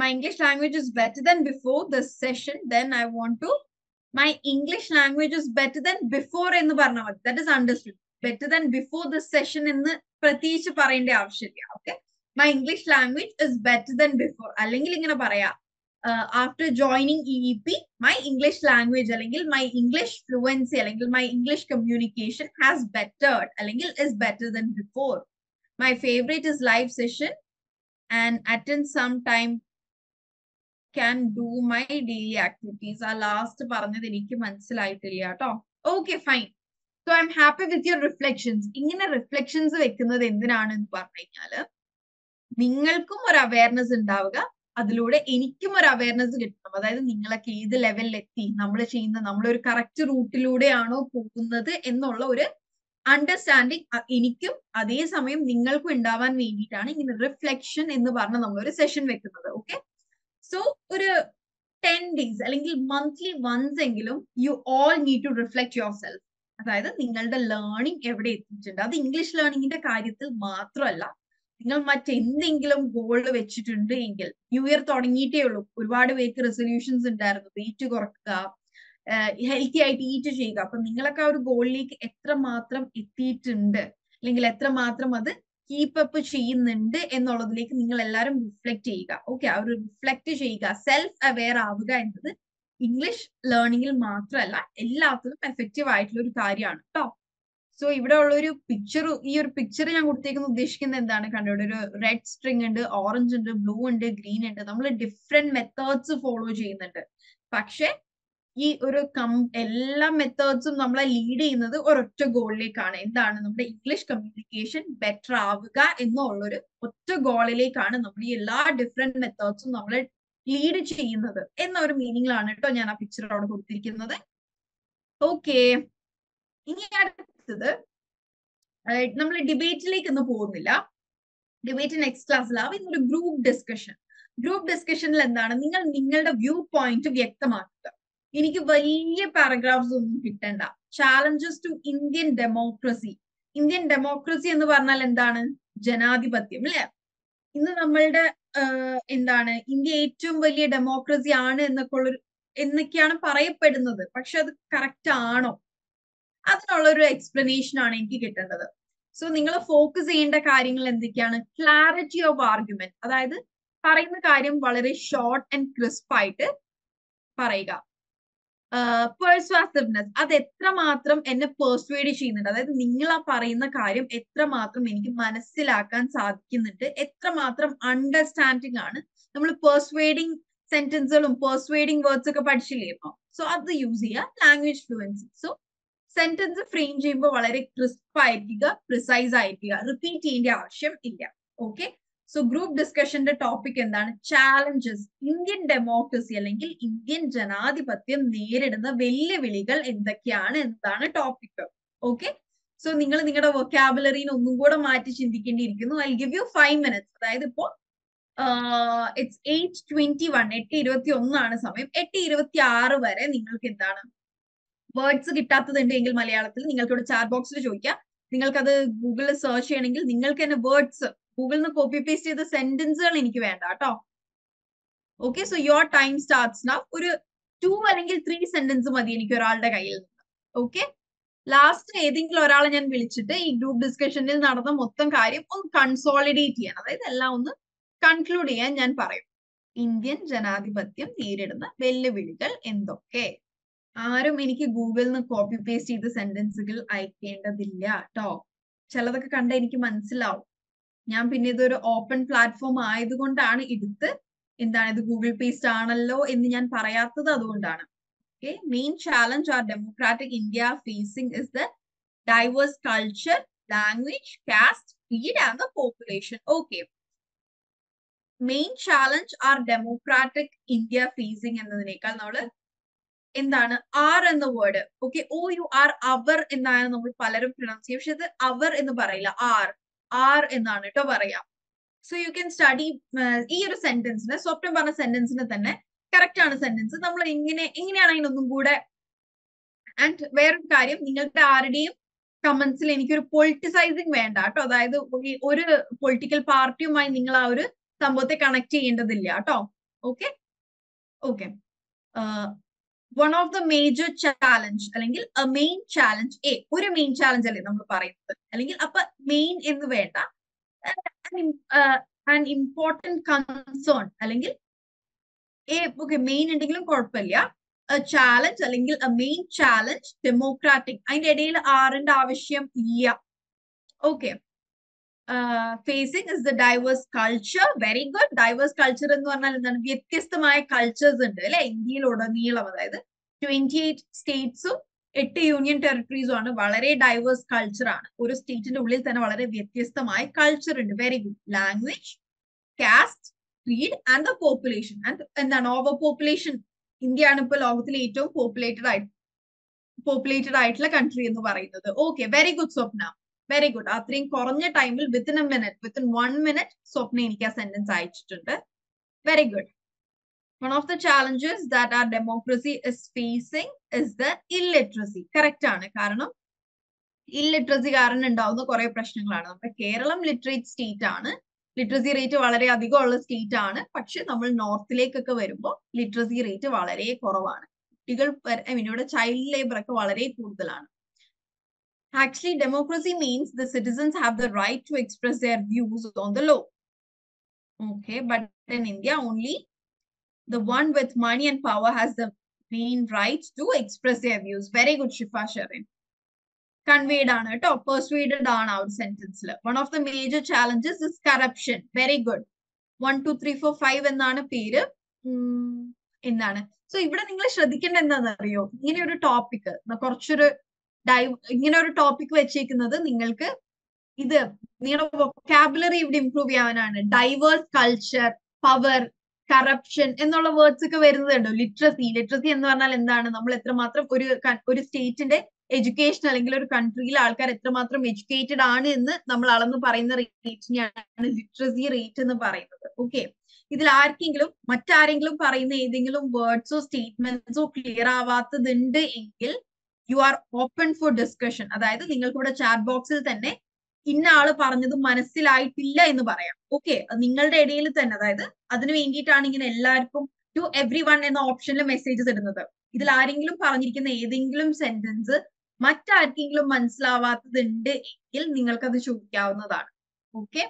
My English language is better than before the session then I want to my English language is better than before എന്ന് പറഞ്ഞാൽ മതി. That is understood better than before the session എന്ന് പ്രത്യേകിച്ച് പറയേണ്ട ആവശ്യമില്ല. Okay my English language is better than before അല്ലെങ്കിൽ ഇങ്ങനെ പറയാം. After joining E P my English language അല്ലെങ്കിൽ മൈ ഇംഗ്ലീഷ് ഫ്ലുവൻസി അല്ലെങ്കിൽ my English communication has bettered അല്ലെങ്കിൽ is better than before my favourite is live session and attend some time can do my daily activities ആ last പറഞ്ഞത് എനിക്ക് മനസ്സിലായിട്ടില്ല കേട്ടോ okay fine so I'm happy with your reflections ഇങ്ങനെ reflections വെക്കുന്നത് എന്തിനാണ് എന്ന് പറഞ്ഞു കഴിഞ്ഞാൽ നിങ്ങൾക്കും ഒരു അവയർനെസ് ഉണ്ടാവുക അതിലൂടെ എനിക്കും ഒരു അവയർനെസ് കിട്ടണം. അതായത് നിങ്ങളൊക്കെ ഏത് ലെവലിൽ എത്തി നമ്മൾ ചെയ്യുന്ന നമ്മളൊരു കറക്റ്റ് റൂട്ടിലൂടെയാണോ പോകുന്നത് എന്നുള്ള ഒരു അണ്ടർസ്റ്റാൻഡിങ് എനിക്കും അതേസമയം നിങ്ങൾക്കും ഉണ്ടാവാൻ വേണ്ടിയിട്ടാണ് ഇങ്ങനെ റിഫ്ലക്ഷൻ എന്ന് പറഞ്ഞ് നമ്മളൊരു സെഷൻ വെക്കുന്നത്. ഓക്കെ സോ ഒരു ടെൻ ഡേയ്സ് അല്ലെങ്കിൽ മന്ത്ലി വൺസ് എങ്കിലും you all need to reflect yourself അതായത് നിങ്ങളുടെ ലേണിംഗ് എവിടെ എത്തിയിട്ടുണ്ട്? അത് ഇംഗ്ലീഷ് ലേണിംഗിന്റെ കാര്യത്തിൽ മാത്രമല്ല നിങ്ങൾ മറ്റെന്തെങ്കിലും ഗോൾ വെച്ചിട്ടുണ്ട് എങ്കിൽ ന്യൂ ഇയർ തുടങ്ങിയിട്ടേ ഉള്ളൂ. ഒരുപാട് പേർക്ക് റെസൊല്യൂഷൻസ് ഉണ്ടായിരുന്നു. വെയിറ്റ് കുറക്കുക ഹെൽത്തി ആയിട്ട് ഈറ്റ് ചെയ്യുക. അപ്പൊ നിങ്ങളൊക്കെ ആ ഒരു ഗോളിലേക്ക് എത്ര മാത്രം എത്തിയിട്ടുണ്ട്? അല്ലെങ്കിൽ എത്ര മാത്രം അത് കീപ്പ് അപ്പ് ചെയ്യുന്നുണ്ട് എന്നുള്ളതിലേക്ക് നിങ്ങൾ എല്ലാവരും റിഫ്ലക്ട് ചെയ്യുക. ഓക്കെ ആ ഒരു റിഫ്ലക്ട് ചെയ്യുക. സെൽഫ് അവെയർ ആവുക എന്നത് ഇംഗ്ലീഷ് ലേണിംഗിൽ മാത്രമല്ല എല്ലാത്തിനും എഫക്റ്റീവ് ആയിട്ടുള്ള ഒരു കാര്യമാണ്. കേട്ടോ സോ ഇവിടെ ഉള്ള ഒരു പിക്ചർ ഈ ഒരു പിക്ചർ ഞാൻ കൊടുത്തേക്കുന്ന ഉദ്ദേശിക്കുന്നത് എന്താണ്? കണ്ടോ? ഒരു റെഡ് സ്ട്രിങ് ഉണ്ട് ഓറഞ്ച് ഉണ്ട് ബ്ലൂ ഉണ്ട് ഗ്രീൻ ഉണ്ട്. നമ്മൾ ഡിഫറെന്റ് മെത്തേഡ്സ് ഫോളോ ചെയ്യുന്നുണ്ട്. പക്ഷെ ഈ ഒരു കം എല്ലാ മെത്തേഡ്സും നമ്മളെ ലീഡ് ചെയ്യുന്നത് ഒരൊറ്റ ഗോളിലേക്കാണ് എന്താണ്? നമ്മുടെ ഇംഗ്ലീഷ് കമ്മ്യൂണിക്കേഷൻ ബെറ്റർ ആവുക എന്നുള്ളൊരു ഒറ്റ ഗോളിലേക്കാണ് നമ്മൾ ഈ എല്ലാ ഡിഫറെന്റ് മെത്തേഡ്സും നമ്മൾ ലീഡ് ചെയ്യുന്നത്. എന്ന ഒരു മീനിങ്ങിലാണ് കേട്ടോ ഞാൻ ആ പിക്ചർ അവിടെ കൊടുത്തിരിക്കുന്നത്. ഓക്കെ ഇനി അടുത്തത് നമ്മൾ ഡിബേറ്റിലേക്ക് ഒന്നും പോകുന്നില്ല. ഡിബേറ്റ് നെക്സ്റ്റ് ക്ലാസ്സിലാവും ഇന്നൊരു ഗ്രൂപ്പ് ഡിസ്കഷൻ ഗ്രൂപ്പ് ഡിസ്കഷനിൽ എന്താണ്? നിങ്ങൾ നിങ്ങളുടെ വ്യൂ പോയിന്റ് വ്യക്തമാക്കുക. എനിക്ക് വലിയ പാരഗ്രാഫ്സ് ഒന്നും കിട്ടണ്ട. Challenges to Indian democracy Indian democracy എന്ന് പറഞ്ഞാൽ എന്താണ്? ജനാധിപത്യം അല്ലെ ഇന്ന് നമ്മളുടെ എന്താണ്? ഇന്ത്യ ഏറ്റവും വലിയ ഡെമോക്രസി ആണ് എന്നൊക്കെ ഉള്ളൊരു എന്നൊക്കെയാണ് പറയപ്പെടുന്നത്. പക്ഷെ അത് കറക്റ്റ് ആണോ? അതിനുള്ള ഒരു എക്സ്പ്ലനേഷൻ ആണ് എനിക്ക് കിട്ടേണ്ടത് സോ നിങ്ങൾ ഫോക്കസ് ചെയ്യേണ്ട കാര്യങ്ങൾ എന്തൊക്കെയാണ്? ക്ലാരിറ്റി ഓഫ് ആർഗ്യുമെന്റ് അതായത് പറയുന്ന കാര്യം വളരെ ഷോർട്ട് ആൻഡ് ക്രിസ്പ് ആയിട്ട് പറയുക. പെർസ്വാസീവ്നെസ് അത് എത്രമാത്രം എന്നെ പെർസ്വേഡ് ചെയ്യുന്നുണ്ട്. അതായത് നിങ്ങൾ ആ പറയുന്ന കാര്യം എത്രമാത്രം എനിക്ക് മനസ്സിലാക്കാൻ സാധിക്കുന്നുണ്ട്. എത്രമാത്രം അണ്ടർസ്റ്റാൻഡിങ് ആണ്. നമ്മൾ പെർസ്വേഡിങ് സെന്റൻസുകളും പെർസ്വേഡിങ് വേർഡ്സ് ഒക്കെ പഠിച്ചില്ലേ സോ അത് യൂസ് ചെയ്യുക language fluency so sentence frame ചെയ്യുമ്പോൾ വളരെ ക്രിസ്പ് ആയിരിക്കുക പ്രിസൈസ് ആയിരിക്കുക. റിപ്പീറ്റ് ചെയ്യേണ്ട ആവശ്യം ഇല്ല. ഓക്കെ സോ ഗ്രൂപ്പ് ഡിസ്കഷന്റെ ടോപ്പിക് എന്താണ്? ചാലഞ്ചസ് ഇന്ത്യൻ ഡെമോക്രസി അല്ലെങ്കിൽ ഇന്ത്യൻ ജനാധിപത്യം നേരിടുന്ന വെല്ലുവിളികൾ എന്തൊക്കെയാണ് എന്താണ് ടോപ്പിക് ഓക്കെ സോ നിങ്ങൾ നിങ്ങളുടെ വൊക്കാബുലറിനെ ഒന്നും കൂടെ മാറ്റി ചിന്തിക്കേണ്ടിയിരിക്കുന്നു. I give you five minutes അതായത് ഇപ്പോ ഇറ്റ്സ് എയ്റ്റ് ട്വന്റി വൺ എട്ട് ഇരുപത്തി ഒന്നാണ് സമയം. എട്ട് ഇരുപത്തി ആറ് വരെ നിങ്ങൾക്ക് എന്താണ് വേർഡ്സ് കിട്ടാത്തതുണ്ട് എങ്കിൽ മലയാളത്തിൽ നിങ്ങൾക്ക് ഇവിടെ ചാറ്റ് ബോക്സിൽ ചോദിക്കാം. നിങ്ങൾക്കത് ഗൂഗിളിൽ സെർച്ച് ചെയ്യണമെങ്കിൽ നിങ്ങൾക്ക് തന്നെ വേർഡ്സ് ഗൂഗിളിൽ നിന്ന് കോപ്പി പേസ്റ്റ് ചെയ്ത സെന്റൻസുകൾ എനിക്ക് വേണ്ട കേട്ടോ. Okay so your time starts now ഒരു ടു അല്ലെങ്കിൽ ത്രീ സെന്റൻസ് മതി എനിക്ക് ഒരാളുടെ കയ്യിൽ നിന്ന്. ഓക്കെ ലാസ്റ്റ് ഏതെങ്കിലും ഒരാളെ ഞാൻ വിളിച്ചിട്ട് ഈ ഗ്രൂപ്പ് ഡിസ്കഷനിൽ നടന്ന മൊത്തം കാര്യം ഒന്ന് കൺസോളിഡേറ്റ് ചെയ്യാൻ അതായത് എല്ലാം ഒന്ന് കൺക്ലൂഡ് ചെയ്യാൻ ഞാൻ പറയും. ഇന്ത്യൻ ജനാധിപത്യം നേരിടുന്ന വെല്ലുവിളികൾ എന്തൊക്കെ? ആരും എനിക്ക് ഗൂഗിളിൽ നിന്ന് കോപ്പി പേസ്റ്റ് ചെയ്ത സെന്റൻസുകൾ അയക്കേണ്ടതില്ല കേട്ടോ ചിലതൊക്കെ കണ്ട എനിക്ക് മനസ്സിലാവും. ഞാൻ പിന്നെ ഇതൊരു ഓപ്പൺ പ്ലാറ്റ്ഫോം ആയതുകൊണ്ടാണ് എടുത്ത് എന്താണ് ഇത് ഗൂഗിൾ പേസ്റ്റ് ആണല്ലോ എന്ന് ഞാൻ പറയാത്തത് അതുകൊണ്ടാണ്. Okay main challenge are democratic India facing is the diverse culture language caste creed and the population. Okay. Main challenge are democratic India facing എന്നതിനേക്കാൾ നമ്മൾ എന്താണ്? ആർ എന്ന word okay O U R our എന്നാണ് നമ്മൾ പലരും pronounce ചെയ്യും പക്ഷെ ഇത് അവർ എന്ന് പറയില്ല. ആർ ആർ എന്നാണ് കേട്ടോ പറയാം. സോ യു ക്യാൻ സ്റ്റഡി ഈ ഒരു സെന്റൻസിന് സ്വപ്നം പറഞ്ഞ സെന്റൻസിന് തന്നെ കറക്റ്റ് ആണ് സെന്റൻസ് നമ്മൾ ഇങ്ങനെ എങ്ങനെയാണ് അതിനൊന്നും കൂടെ. ആൻഡ് വേറൊരു കാര്യം നിങ്ങളുടെ ആരുടെയും കമന്റ്സിൽ എനിക്കൊരു പൊളിറ്റിസൈസിങ് വേണ്ട കേട്ടോ. അതായത് ഒരു പൊളിറ്റിക്കൽ പാർട്ടിയുമായി നിങ്ങൾ ആ ഒരു സംഭവത്തെ കണക്ട് ചെയ്യേണ്ടതില്ല കേട്ടോ. Okay okay one of the major challenge അല്ലെങ്കിൽ എ മെയിൻ ചാലഞ്ച് എ ഒരു മെയിൻ ചാലഞ്ച് അല്ലേ നമ്മൾ പറയുന്നത്? അല്ലെങ്കിൽ അപ്പൊ മെയിൻ എന്ന് വേണ്ട ആൻ ഇമ്പോർട്ടന്റ് കൺസേൺ അല്ലെങ്കിൽ മെയിൻ ഉണ്ടെങ്കിലും കുഴപ്പമില്ല. ചാലഞ്ച് അല്ലെങ്കിൽ എ മെയിൻ ചാലഞ്ച് ഡെമോക്രാറ്റിക് അതിന്റെ ഇടയിൽ ആറിന്റെ ആവശ്യം ഇല്ല. Okay facing is the diverse culture very good diverse culture എന്ന് പറഞ്ഞാൽ എന്താണ്? വ്യത്യസ്തമായ കൾച്ചേഴ്സ് ഉണ്ട് അല്ലെ? ഇന്ത്യയിലുടനീളം അതായത് ട്വന്റി എയ്റ്റ് സ്റ്റേറ്റ്സും എട്ട് യൂണിയൻ ടെറിട്ടറീസും ആണ്. വളരെ ഡൈവേഴ്സ് കൾച്ചർ ആണ്. ഒരു സ്റ്റേറ്റിന്റെ ഉള്ളിൽ തന്നെ വളരെ വ്യത്യസ്തമായ കൾച്ചർ ഉണ്ട്. Very good language caste creed and the population and എന്താണ്? ഓവർ പോപ്പുലേഷൻ ഇന്ത്യയാണ് ഇപ്പോൾ ലോകത്തിലെ ഏറ്റവും പോപ്പുലേറ്റഡ് ആയിട്ട് പോപ്പുലേറ്റഡ് ആയിട്ടുള്ള കൺട്രി എന്ന് പറയുന്നത്. Okay very good Swapna very good അത്രയും കുറഞ്ഞ ടൈമിൽ within a minute within one minute Swapna എനിക്ക് ആ സെന്റൻസ് അയച്ചിട്ടുണ്ട്. Very good one of the challenges that are democracy is facing is the illiteracy correct ആണ്. കാരണം ഇല്ലിറ്ററസി കാരണം ഉണ്ടാവുന്ന കുറെ പ്രശ്നങ്ങളാണ്. നമ്മുടെ കേരളം ലിറ്ററേറ്റ് സ്റ്റേറ്റ് ആണ്. ലിറ്ററസി റേറ്റ് വളരെ അധികം ഉള്ള സ്റ്റേറ്റ് ആണ്. പക്ഷെ നമ്മൾ നോർത്തിലേക്കൊക്കെ വരുമ്പോൾ ലിറ്ററസി റേറ്റ് വളരെ കുറവാണ്. കുട്ടികൾ ഐ മീൻ ഇവിടെ ചൈൽഡ് ലേബർ ഒക്കെ വളരെ കൂടുതലാണ്. Actually democracy means the citizens have the right to express their views on the law okay but in India only the one with money and power has the main right to express their views very good Shifa Sherin conveyed ആണ് കേട്ടോ persuaded ആണ് ആ ഒരു സെന്റൻസിൽ one of the major challenges is corruption very good one two three four five എന്നാണ് പേര്. എന്താണ് so ഇവിടെ നിങ്ങൾ ശ്രദ്ധിക്കേണ്ട എന്താണെന്ന് അറിയോ ഇങ്ങനെ ഒരു ടോപ്പിക് കുറച്ചൊരു ഡൈവ് ഇങ്ങനെ ഒരു ടോപ്പിക് വെച്ചേക്കുന്നത് നിങ്ങൾക്ക് ഇത് നിങ്ങളുടെ വൊക്കാബുലറി ഇവിടെ ഇംപ്രൂവ് ചെയ്യാനാണ്. ഡൈവേഴ്സ് കൾച്ചർ പവർ കറപ്ഷൻ എന്നുള്ള വേർഡ്സ് ഒക്കെ വരുന്നത് ഉണ്ടോ ലിറ്ററസി ലിറ്ററസി എന്ന് പറഞ്ഞാൽ എന്താണ്? നമ്മൾ എത്രമാത്രം ഒരു ഒരു സ്റ്റേറ്റിന്റെ എഡ്യൂക്കേഷൻ അല്ലെങ്കിൽ ഒരു കൺട്രിയിലെ ആൾക്കാർ എത്രമാത്രം എഡ്യൂക്കേറ്റഡ് ആണ് എന്ന് നമ്മൾ അളന്ന് പറയുന്ന റേറ്റിനെയാണ് ലിറ്ററസി റേറ്റ് എന്ന് പറയുന്നത്. ഓക്കെ ഇതിൽ ആർക്കെങ്കിലും മറ്റാരെങ്കിലും പറയുന്ന ഏതെങ്കിലും വേർഡ്സോ സ്റ്റേറ്റ്മെന്റ്സോ ക്ലിയർ ആവാത്തതുണ്ട് എങ്കിൽ you are open for discussion അതായത് നിങ്ങൾക്ക് ഇവിടെ ചാറ്റ് ബോക്സിൽ തന്നെ ഇന്ന ആൾ പറഞ്ഞത് മനസ്സിലായിട്ടില്ല എന്ന് പറയാം. ഓക്കെ നിങ്ങളുടെ ഇടയിൽ തന്നെ. അതായത് അതിനു വേണ്ടിയിട്ടാണ് ഇങ്ങനെ എല്ലാവർക്കും ടു എവ്രി വൺ എന്ന ഓപ്ഷനിൽ മെസ്സേജ് ഇടുന്നത്. ഇതിൽ ആരെങ്കിലും പറഞ്ഞിരിക്കുന്ന ഏതെങ്കിലും സെന്റൻസ് മറ്റാർക്കെങ്കിലും മനസ്സിലാവാത്തതുണ്ട് എങ്കിൽ നിങ്ങൾക്കത് ചോദിക്കാവുന്നതാണ്. Okay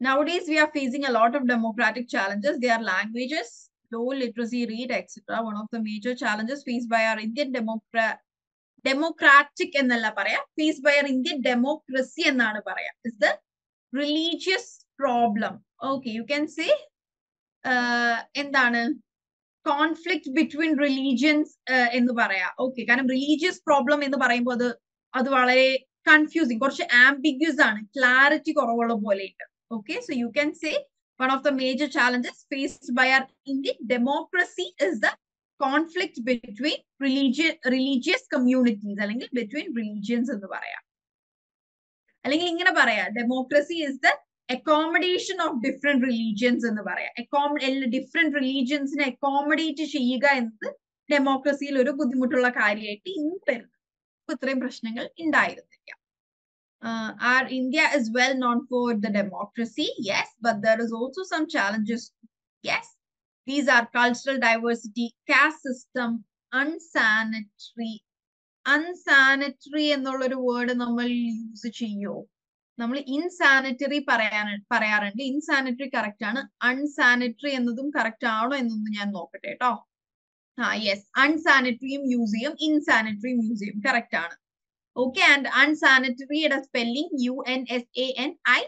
Nowadays, we are facing a lot of democratic challenges. They are languages, low literacy rate, etc. One of the major challenges faced by our Indian democrat democratic എന്നല്ല പറയാ face by our Indian democracy എന്നാണ് പറയാ. Is the religious problem okay you can say എന്താണ്? Conflict between religions എന്ന് പറയാം. Okay കാരണം religious problem എന്ന് പറയുമ്പോൾ അത് അത് വളരെ കൺഫ്യൂസിങ് കുറച്ച് ആംബിഗ്യൂസ് ആണ്. ക്ലാരിറ്റി കുറവുള്ള പോലെയുണ്ട്. Okay so you can say one of the major challenges faced by our indian democracy is the conflict between religion religious communities അല്ലെങ്കിൽ between religions എന്ന് പറയാം. അല്ലെങ്കിൽ ഇങ്ങനെ പറയാം democracy is the accommodation of different religions എന്ന് പറയാം. Different റിലീജിയൻസിനെ accommodate ചെയ്യുക എന്നത് ഡെമോക്രസിയിൽ ഒരു ബുദ്ധിമുട്ടുള്ള കാര്യമായിട്ട് ഇന്ന് വരുന്നത് ഇത്രയും പ്രശ്നങ്ങൾ ഉണ്ടായിരുന്നില്ല. Uh, our India is well known for the democracy, yes, but there is also some challenges. Yes, these are cultural diversity, caste system, unsanitary. Unsanitary എന്നുള്ളൊരു വേർഡ് നമ്മൾ യൂസ് ചെയ്യോ നമ്മൾ ഇൻസാനിറ്ററി പറയാൻ പറയാറുണ്ട് ഇൻസാനിറ്ററി കറക്റ്റ് ആണ് അൺസാനിറ്ററി എന്നതും കറക്റ്റ് ആണോ എന്നൊന്നും ഞാൻ നോക്കട്ടെ കേട്ടോ ആ യെസ് അൺസാനിറ്ററിയും യൂസ് ചെയ്യും ഇൻസാനിറ്ററിയും യൂസ് ചെയ്യും കറക്റ്റ് ആണ് okay and അൺസാനിറ്ററിയുടെ spelling U N S A N I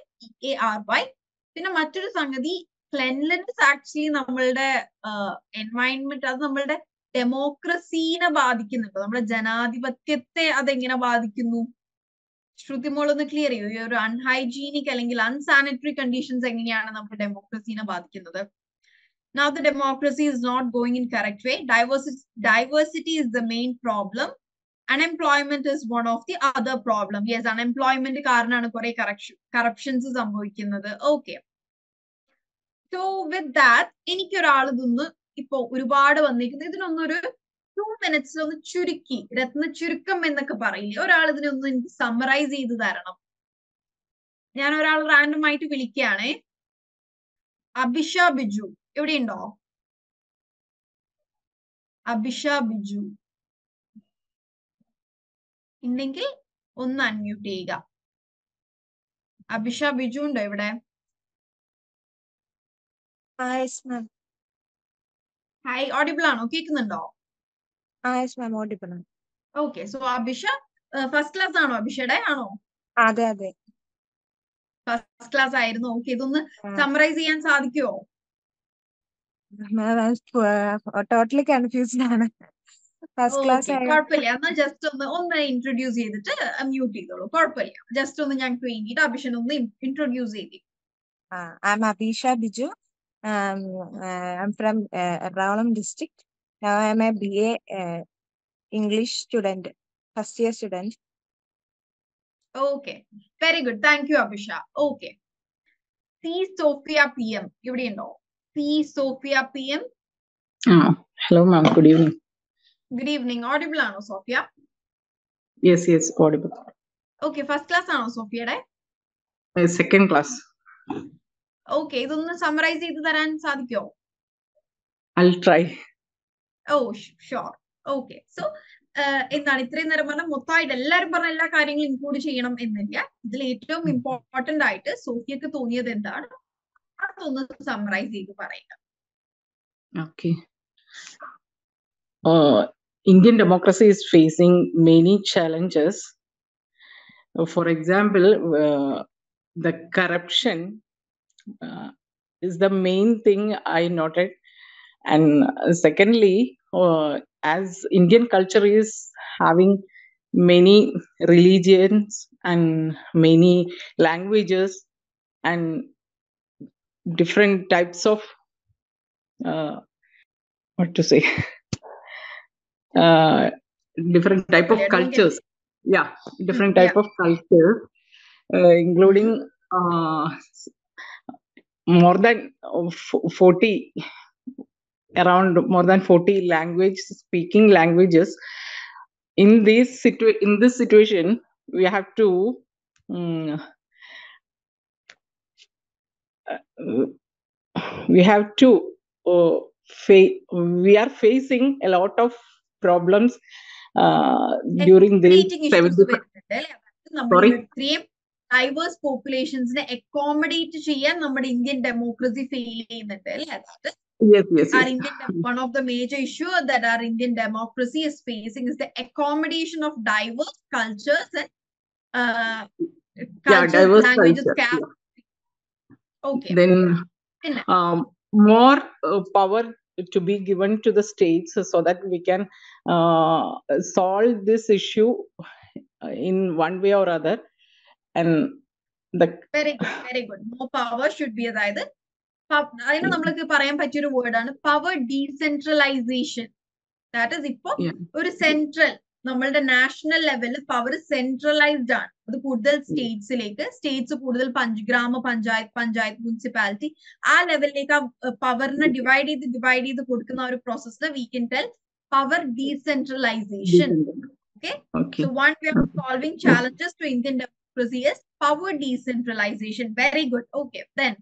A R Y പിന്നെ മറ്റൊരു സംഗതി ക്ലെൻലിനെസ് ആക്ച്വലി നമ്മളുടെ എൻവയൺമെന്റ് അത് നമ്മളുടെ ഡെമോക്രസീനെ ബാധിക്കുന്നുണ്ട്. നമ്മുടെ ജനാധിപത്യത്തെ അതെങ്ങനെ ബാധിക്കുന്നു? ശ്രുതിമോളൊന്ന് ക്ലിയർ ചെയ്യൂ. ഈ ഒരു അൺഹൈജീനിക് അല്ലെങ്കിൽ അൺസാനിറ്ററി കണ്ടീഷൻസ് എങ്ങനെയാണ് നമ്മുടെ ഡെമോക്രസീനെ ബാധിക്കുന്നത്? Now the democracy is not going in correct way. Diversity, diversity is the main problem. Unemployment is one of the other problem yes unemployment കാരണമാണ് കുറെ കറപ്ഷൻ കറപ്ഷൻസ് സംഭവിക്കുന്നത്. ഓക്കെ സോ വിത്ത് ദാറ്റ് എനിക്കൊരാൾ ഇതൊന്ന് ഇപ്പൊ ഒരുപാട് വന്നിരിക്കുന്നത് ഇതിനൊന്നൊരു ടു മിനിറ്റ്സിൽ ഒന്ന് ചുരുക്കി രത്ന ചുരുക്കം എന്നൊക്കെ പറയില്ലേ? ഒരാൾ ഇതിനൊന്ന് എനിക്ക് സമ്മറൈസ് ചെയ്ത് തരണം. ഞാൻ ഒരാൾ റാൻഡം ആയിട്ട് വിളിക്കുകയാണേ. അഭിഷ ബിജു. എവിടെയുണ്ടോ? അഭിഷ ബിജു. ഉണ്ടെങ്കിൽ ഒന്ന് അൺമ്യൂട്ട് ചെയ്യുക. അഭിഷ ബിജു ഉണ്ടോ ഇവിടെ. ഹായ് ഓഡിബിൾ ആണോ? കേൾക്കുന്നുണ്ടോ ഓഡിബിൾ. ആണ്. Okay so Abhisha first class ആണോ അഭിഷയുടെ? ആണോ? അതെ അതെ. ഫസ്റ്റ് ക്ലാസ് ആയിരുന്നു. ഓക്കെ ഇതൊന്ന് സമറൈസ് സമ്മറൈസ് ചെയ്യാൻ സാധിക്കുമോ ടോട്ടലി കൺഫ്യൂസ്ഡ് ആണ്. ഫസ്റ്റ് ക്ലാസ് കുഴപ്പമില്ല. ജസ്റ്റ് ഒന്ന് ഒന്ന് ഇൻട്രൊഡ്യൂസ് ചെയ്തിട്ട് മ്യൂട്ട് ചെയ്തോളൂ. കുഴപ്പമില്ല. ജസ്റ്റ് ഒന്ന് ഞങ്ങൾക്ക് വേണ്ടിയിട്ട് അഭിഷൻ ഒന്ന് ഇൻട്രൊഡ്യൂസ് ചെയ്തി. I'm Abeesha Biju I from Ernakulam district now I'm a B A English student first year student okay very good thank you Abhisha okay C Sophia P M ഇവിടെയുണ്ടോ? C Sophia P M hello ma'am good evening. Good evening audible ആണോ Sophia? Yes yes audible okay first class ആണോ സോഫിയയുടെ? Second class okay ഇതൊന്ന് summarise ചെയ്ത് തരാൻ സാധിക്കോ? I try oh sure okay so എന്താണ് ഇത്രയും നേരം പറഞ്ഞ മൊത്തമായിട്ട് എല്ലാവരും പറഞ്ഞ എല്ലാ കാര്യങ്ങളും ഇൻക്ലൂഡ് ചെയ്യണം എന്നില്ല. ഇതിൽ ഏറ്റവും ഇമ്പോർട്ടന്റ് ആയിട്ട് സോഫിയക്ക് തോന്നിയത് എന്താണ്? അതൊന്ന് സമ്മറൈസ് ചെയ്ത് പറയുക. Okay. Indian democracy is facing many challenges. Uh, For example, uh, the corruption uh, is the main thing I noted. And uh, secondly, uh, as Indian culture is having many religions and many languages and different types of uh, what to say uh, different type of Yeah, cultures. yeah different Mm, type of culture uh, including uh, more than uh, 40 around more than 40 language speaking languages. In this situ- in this situation we have to uh, we have to uh, fa- we are facing a lot of problems uh, during this Accommodating issues 70 വരുന്നുണ്ട് അല്ലെ അതായത് നമ്മൾ Sorry? ഇത്രയും diverse പോപ്പുലേഷൻസിനെ accommodate ചെയ്യാൻ നമ്മുടെ Indian democracy fail ചെയ്യുന്നുണ്ട് അല്ലെ അതായത് yes yes our yes Indian dem- one of the major issue that our Indian democracy is facing is the accommodation of diverse cultures and uh, yeah cultures, diverse languages. culture Cap- yeah. okay. then പിന്നെ um, more uh, power to be given to the states so that we can uh, solve this issue uh, in one way or other and the very good very good more power should be അതായത് അതിന് നമ്മൾക്ക് പറയാൻ പറ്റിയൊരു വേർഡാണ് power decentralisation that is ഇപ്പൊ. ഒരു central നമ്മളുടെ national ലെവലിൽ പവർ സെൻട്രലൈസ്ഡ് ആണ് അത് കൂടുതൽ സ്റ്റേറ്റ്സിലേക്ക് സ്റ്റേറ്റ്സ് കൂടുതൽ പഞ്ച് ഗ്രാമ പഞ്ചായത്ത് പഞ്ചായത്ത് മുനിസിപ്പാലിറ്റി ആ ലെവലിലേക്ക് ആ പവറിനെ ഡിവൈഡ് ചെയ്ത് ഡിവൈഡ് ചെയ്ത് കൊടുക്കുന്ന ഒരു പ്രോസസ്സിനെ we can tell power decentralisation democracy is power decentralization. Very good. Okay, then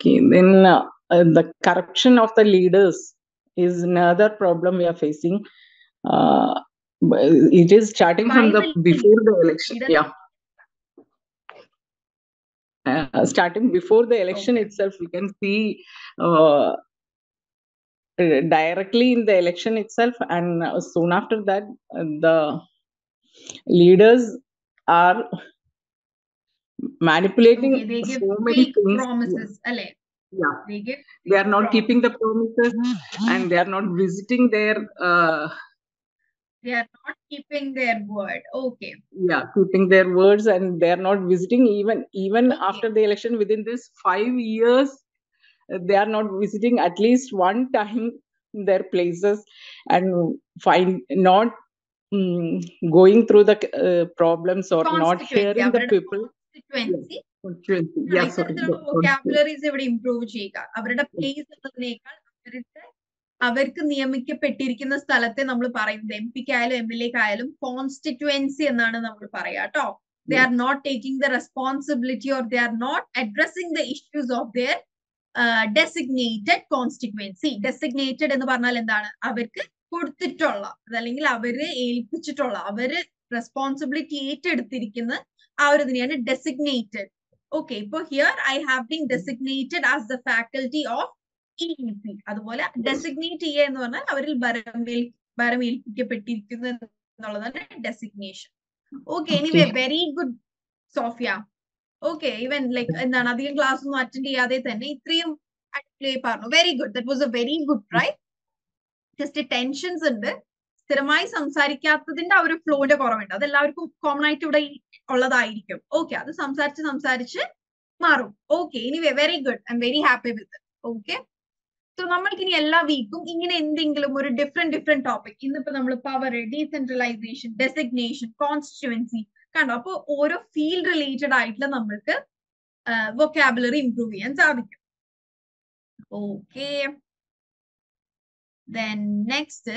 Okay, then uh, uh, the corruption of the leaders is another problem we are facing. Uh, it is starting from the before the election. Yeah. Uh, starting before the election Okay. itself, we can see uh, uh, directly in the election itself, and soon after that, uh, the leaders are manipulating okay, they give so many things. promises. Ale, Yeah. they give they are not promises. keeping the promises and they are not visiting their uh, They are not keeping their word. Okay. yeah keeping their words and they are not visiting even even Okay. after the election within this five years uh, they are not visiting at least one time their places and find not mm, going through the uh, problems or not constituency hearing the അവരുടെ people. Constituency Constituency. Yeah, sorry. ഇത്തരത്തിലുള്ള the constituency. Vocabularies ഇവിടെ improve ചെയ്യുക അവരുടെ place എന്നതിനേക്കാൾ അവരുടെ അവർക്ക് നിയമിക്കപ്പെട്ടിരിക്കുന്ന സ്ഥലത്തെ നമ്മൾ പറയുന്നത് എം പിക്ക് ആയാലും എം എൽ എക്ക് ആയാലും കോൺസ്റ്റിറ്റുവൻസി എന്നാണ് നമ്മൾ പറയാ കേട്ടോ they are not taking the responsibility or they are not addressing the issues of their designated constituency designated എന്ന് പറഞ്ഞാൽ എന്താണ്? അവർക്ക് കൊടുത്തിട്ടുള്ള അതല്ലെങ്കിൽ അവർ ഏൽപ്പിച്ചിട്ടുള്ള അവർ റെസ്പോൺസിബിലിറ്റി ഏറ്റെടുത്തിരിക്കുന്ന ആ ഒരു ഇതിനെയാണ് ഡെസിഗ്നേറ്റഡ് ഓക്കെ ഇപ്പൊ here I have been designated as the faculty of E P അതുപോലെ ഡെസിഗ്നേറ്റ് ചെയ്യുക എന്ന് പറഞ്ഞാൽ അവരിൽ ബരമേൽ ബരമേൽപ്പിക്കപ്പെട്ടിരിക്കുന്നു എന്നുള്ളതാണ് designation okay anyway. Very good Sophia. Okay even like എന്താണ് അധികം ക്ലാസ് ഒന്നും അറ്റൻഡ് ചെയ്യാതെ തന്നെ ഇത്രയും പറഞ്ഞു. Very good that was a very good try just tensions ഉണ്ട്. സ്ഥിരമായി സംസാരിക്കാത്തതിന്റെ ആ ഒരു ഫ്ലോന്റെ കുറവുണ്ട്. അത് എല്ലാവർക്കും കോമൺ ആയിട്ട് ഇവിടെ ഉള്ളതായിരിക്കും. ഓക്കെ അത് സംസാരിച്ച് സംസാരിച്ച് മാറും. Okay anyway very good I'm very happy with okay so നമ്മൾക്ക് ഇനി എല്ലാ വീക്കും ഇങ്ങനെ എന്തെങ്കിലും ഒരു ഡിഫറെന്റ് ഡിഫറെന്റ് ടോപ്പിക് ഇന്നിപ്പോ നമ്മൾ പവർ ഡീസെൻട്രലൈസേഷൻ ഡെസിഗ്നേഷൻ കോൺസ്റ്റിറ്റുവൻസി കണ്ടോ? അപ്പോൾ ഓരോ ഫീൽഡ് റിലേറ്റഡ് ആയിട്ടുള്ള നമ്മൾക്ക് വൊക്കാബുലറി ഇംപ്രൂവ് ചെയ്യാൻ സാധിക്കും. ഓക്കെ നെക്സ്റ്റ്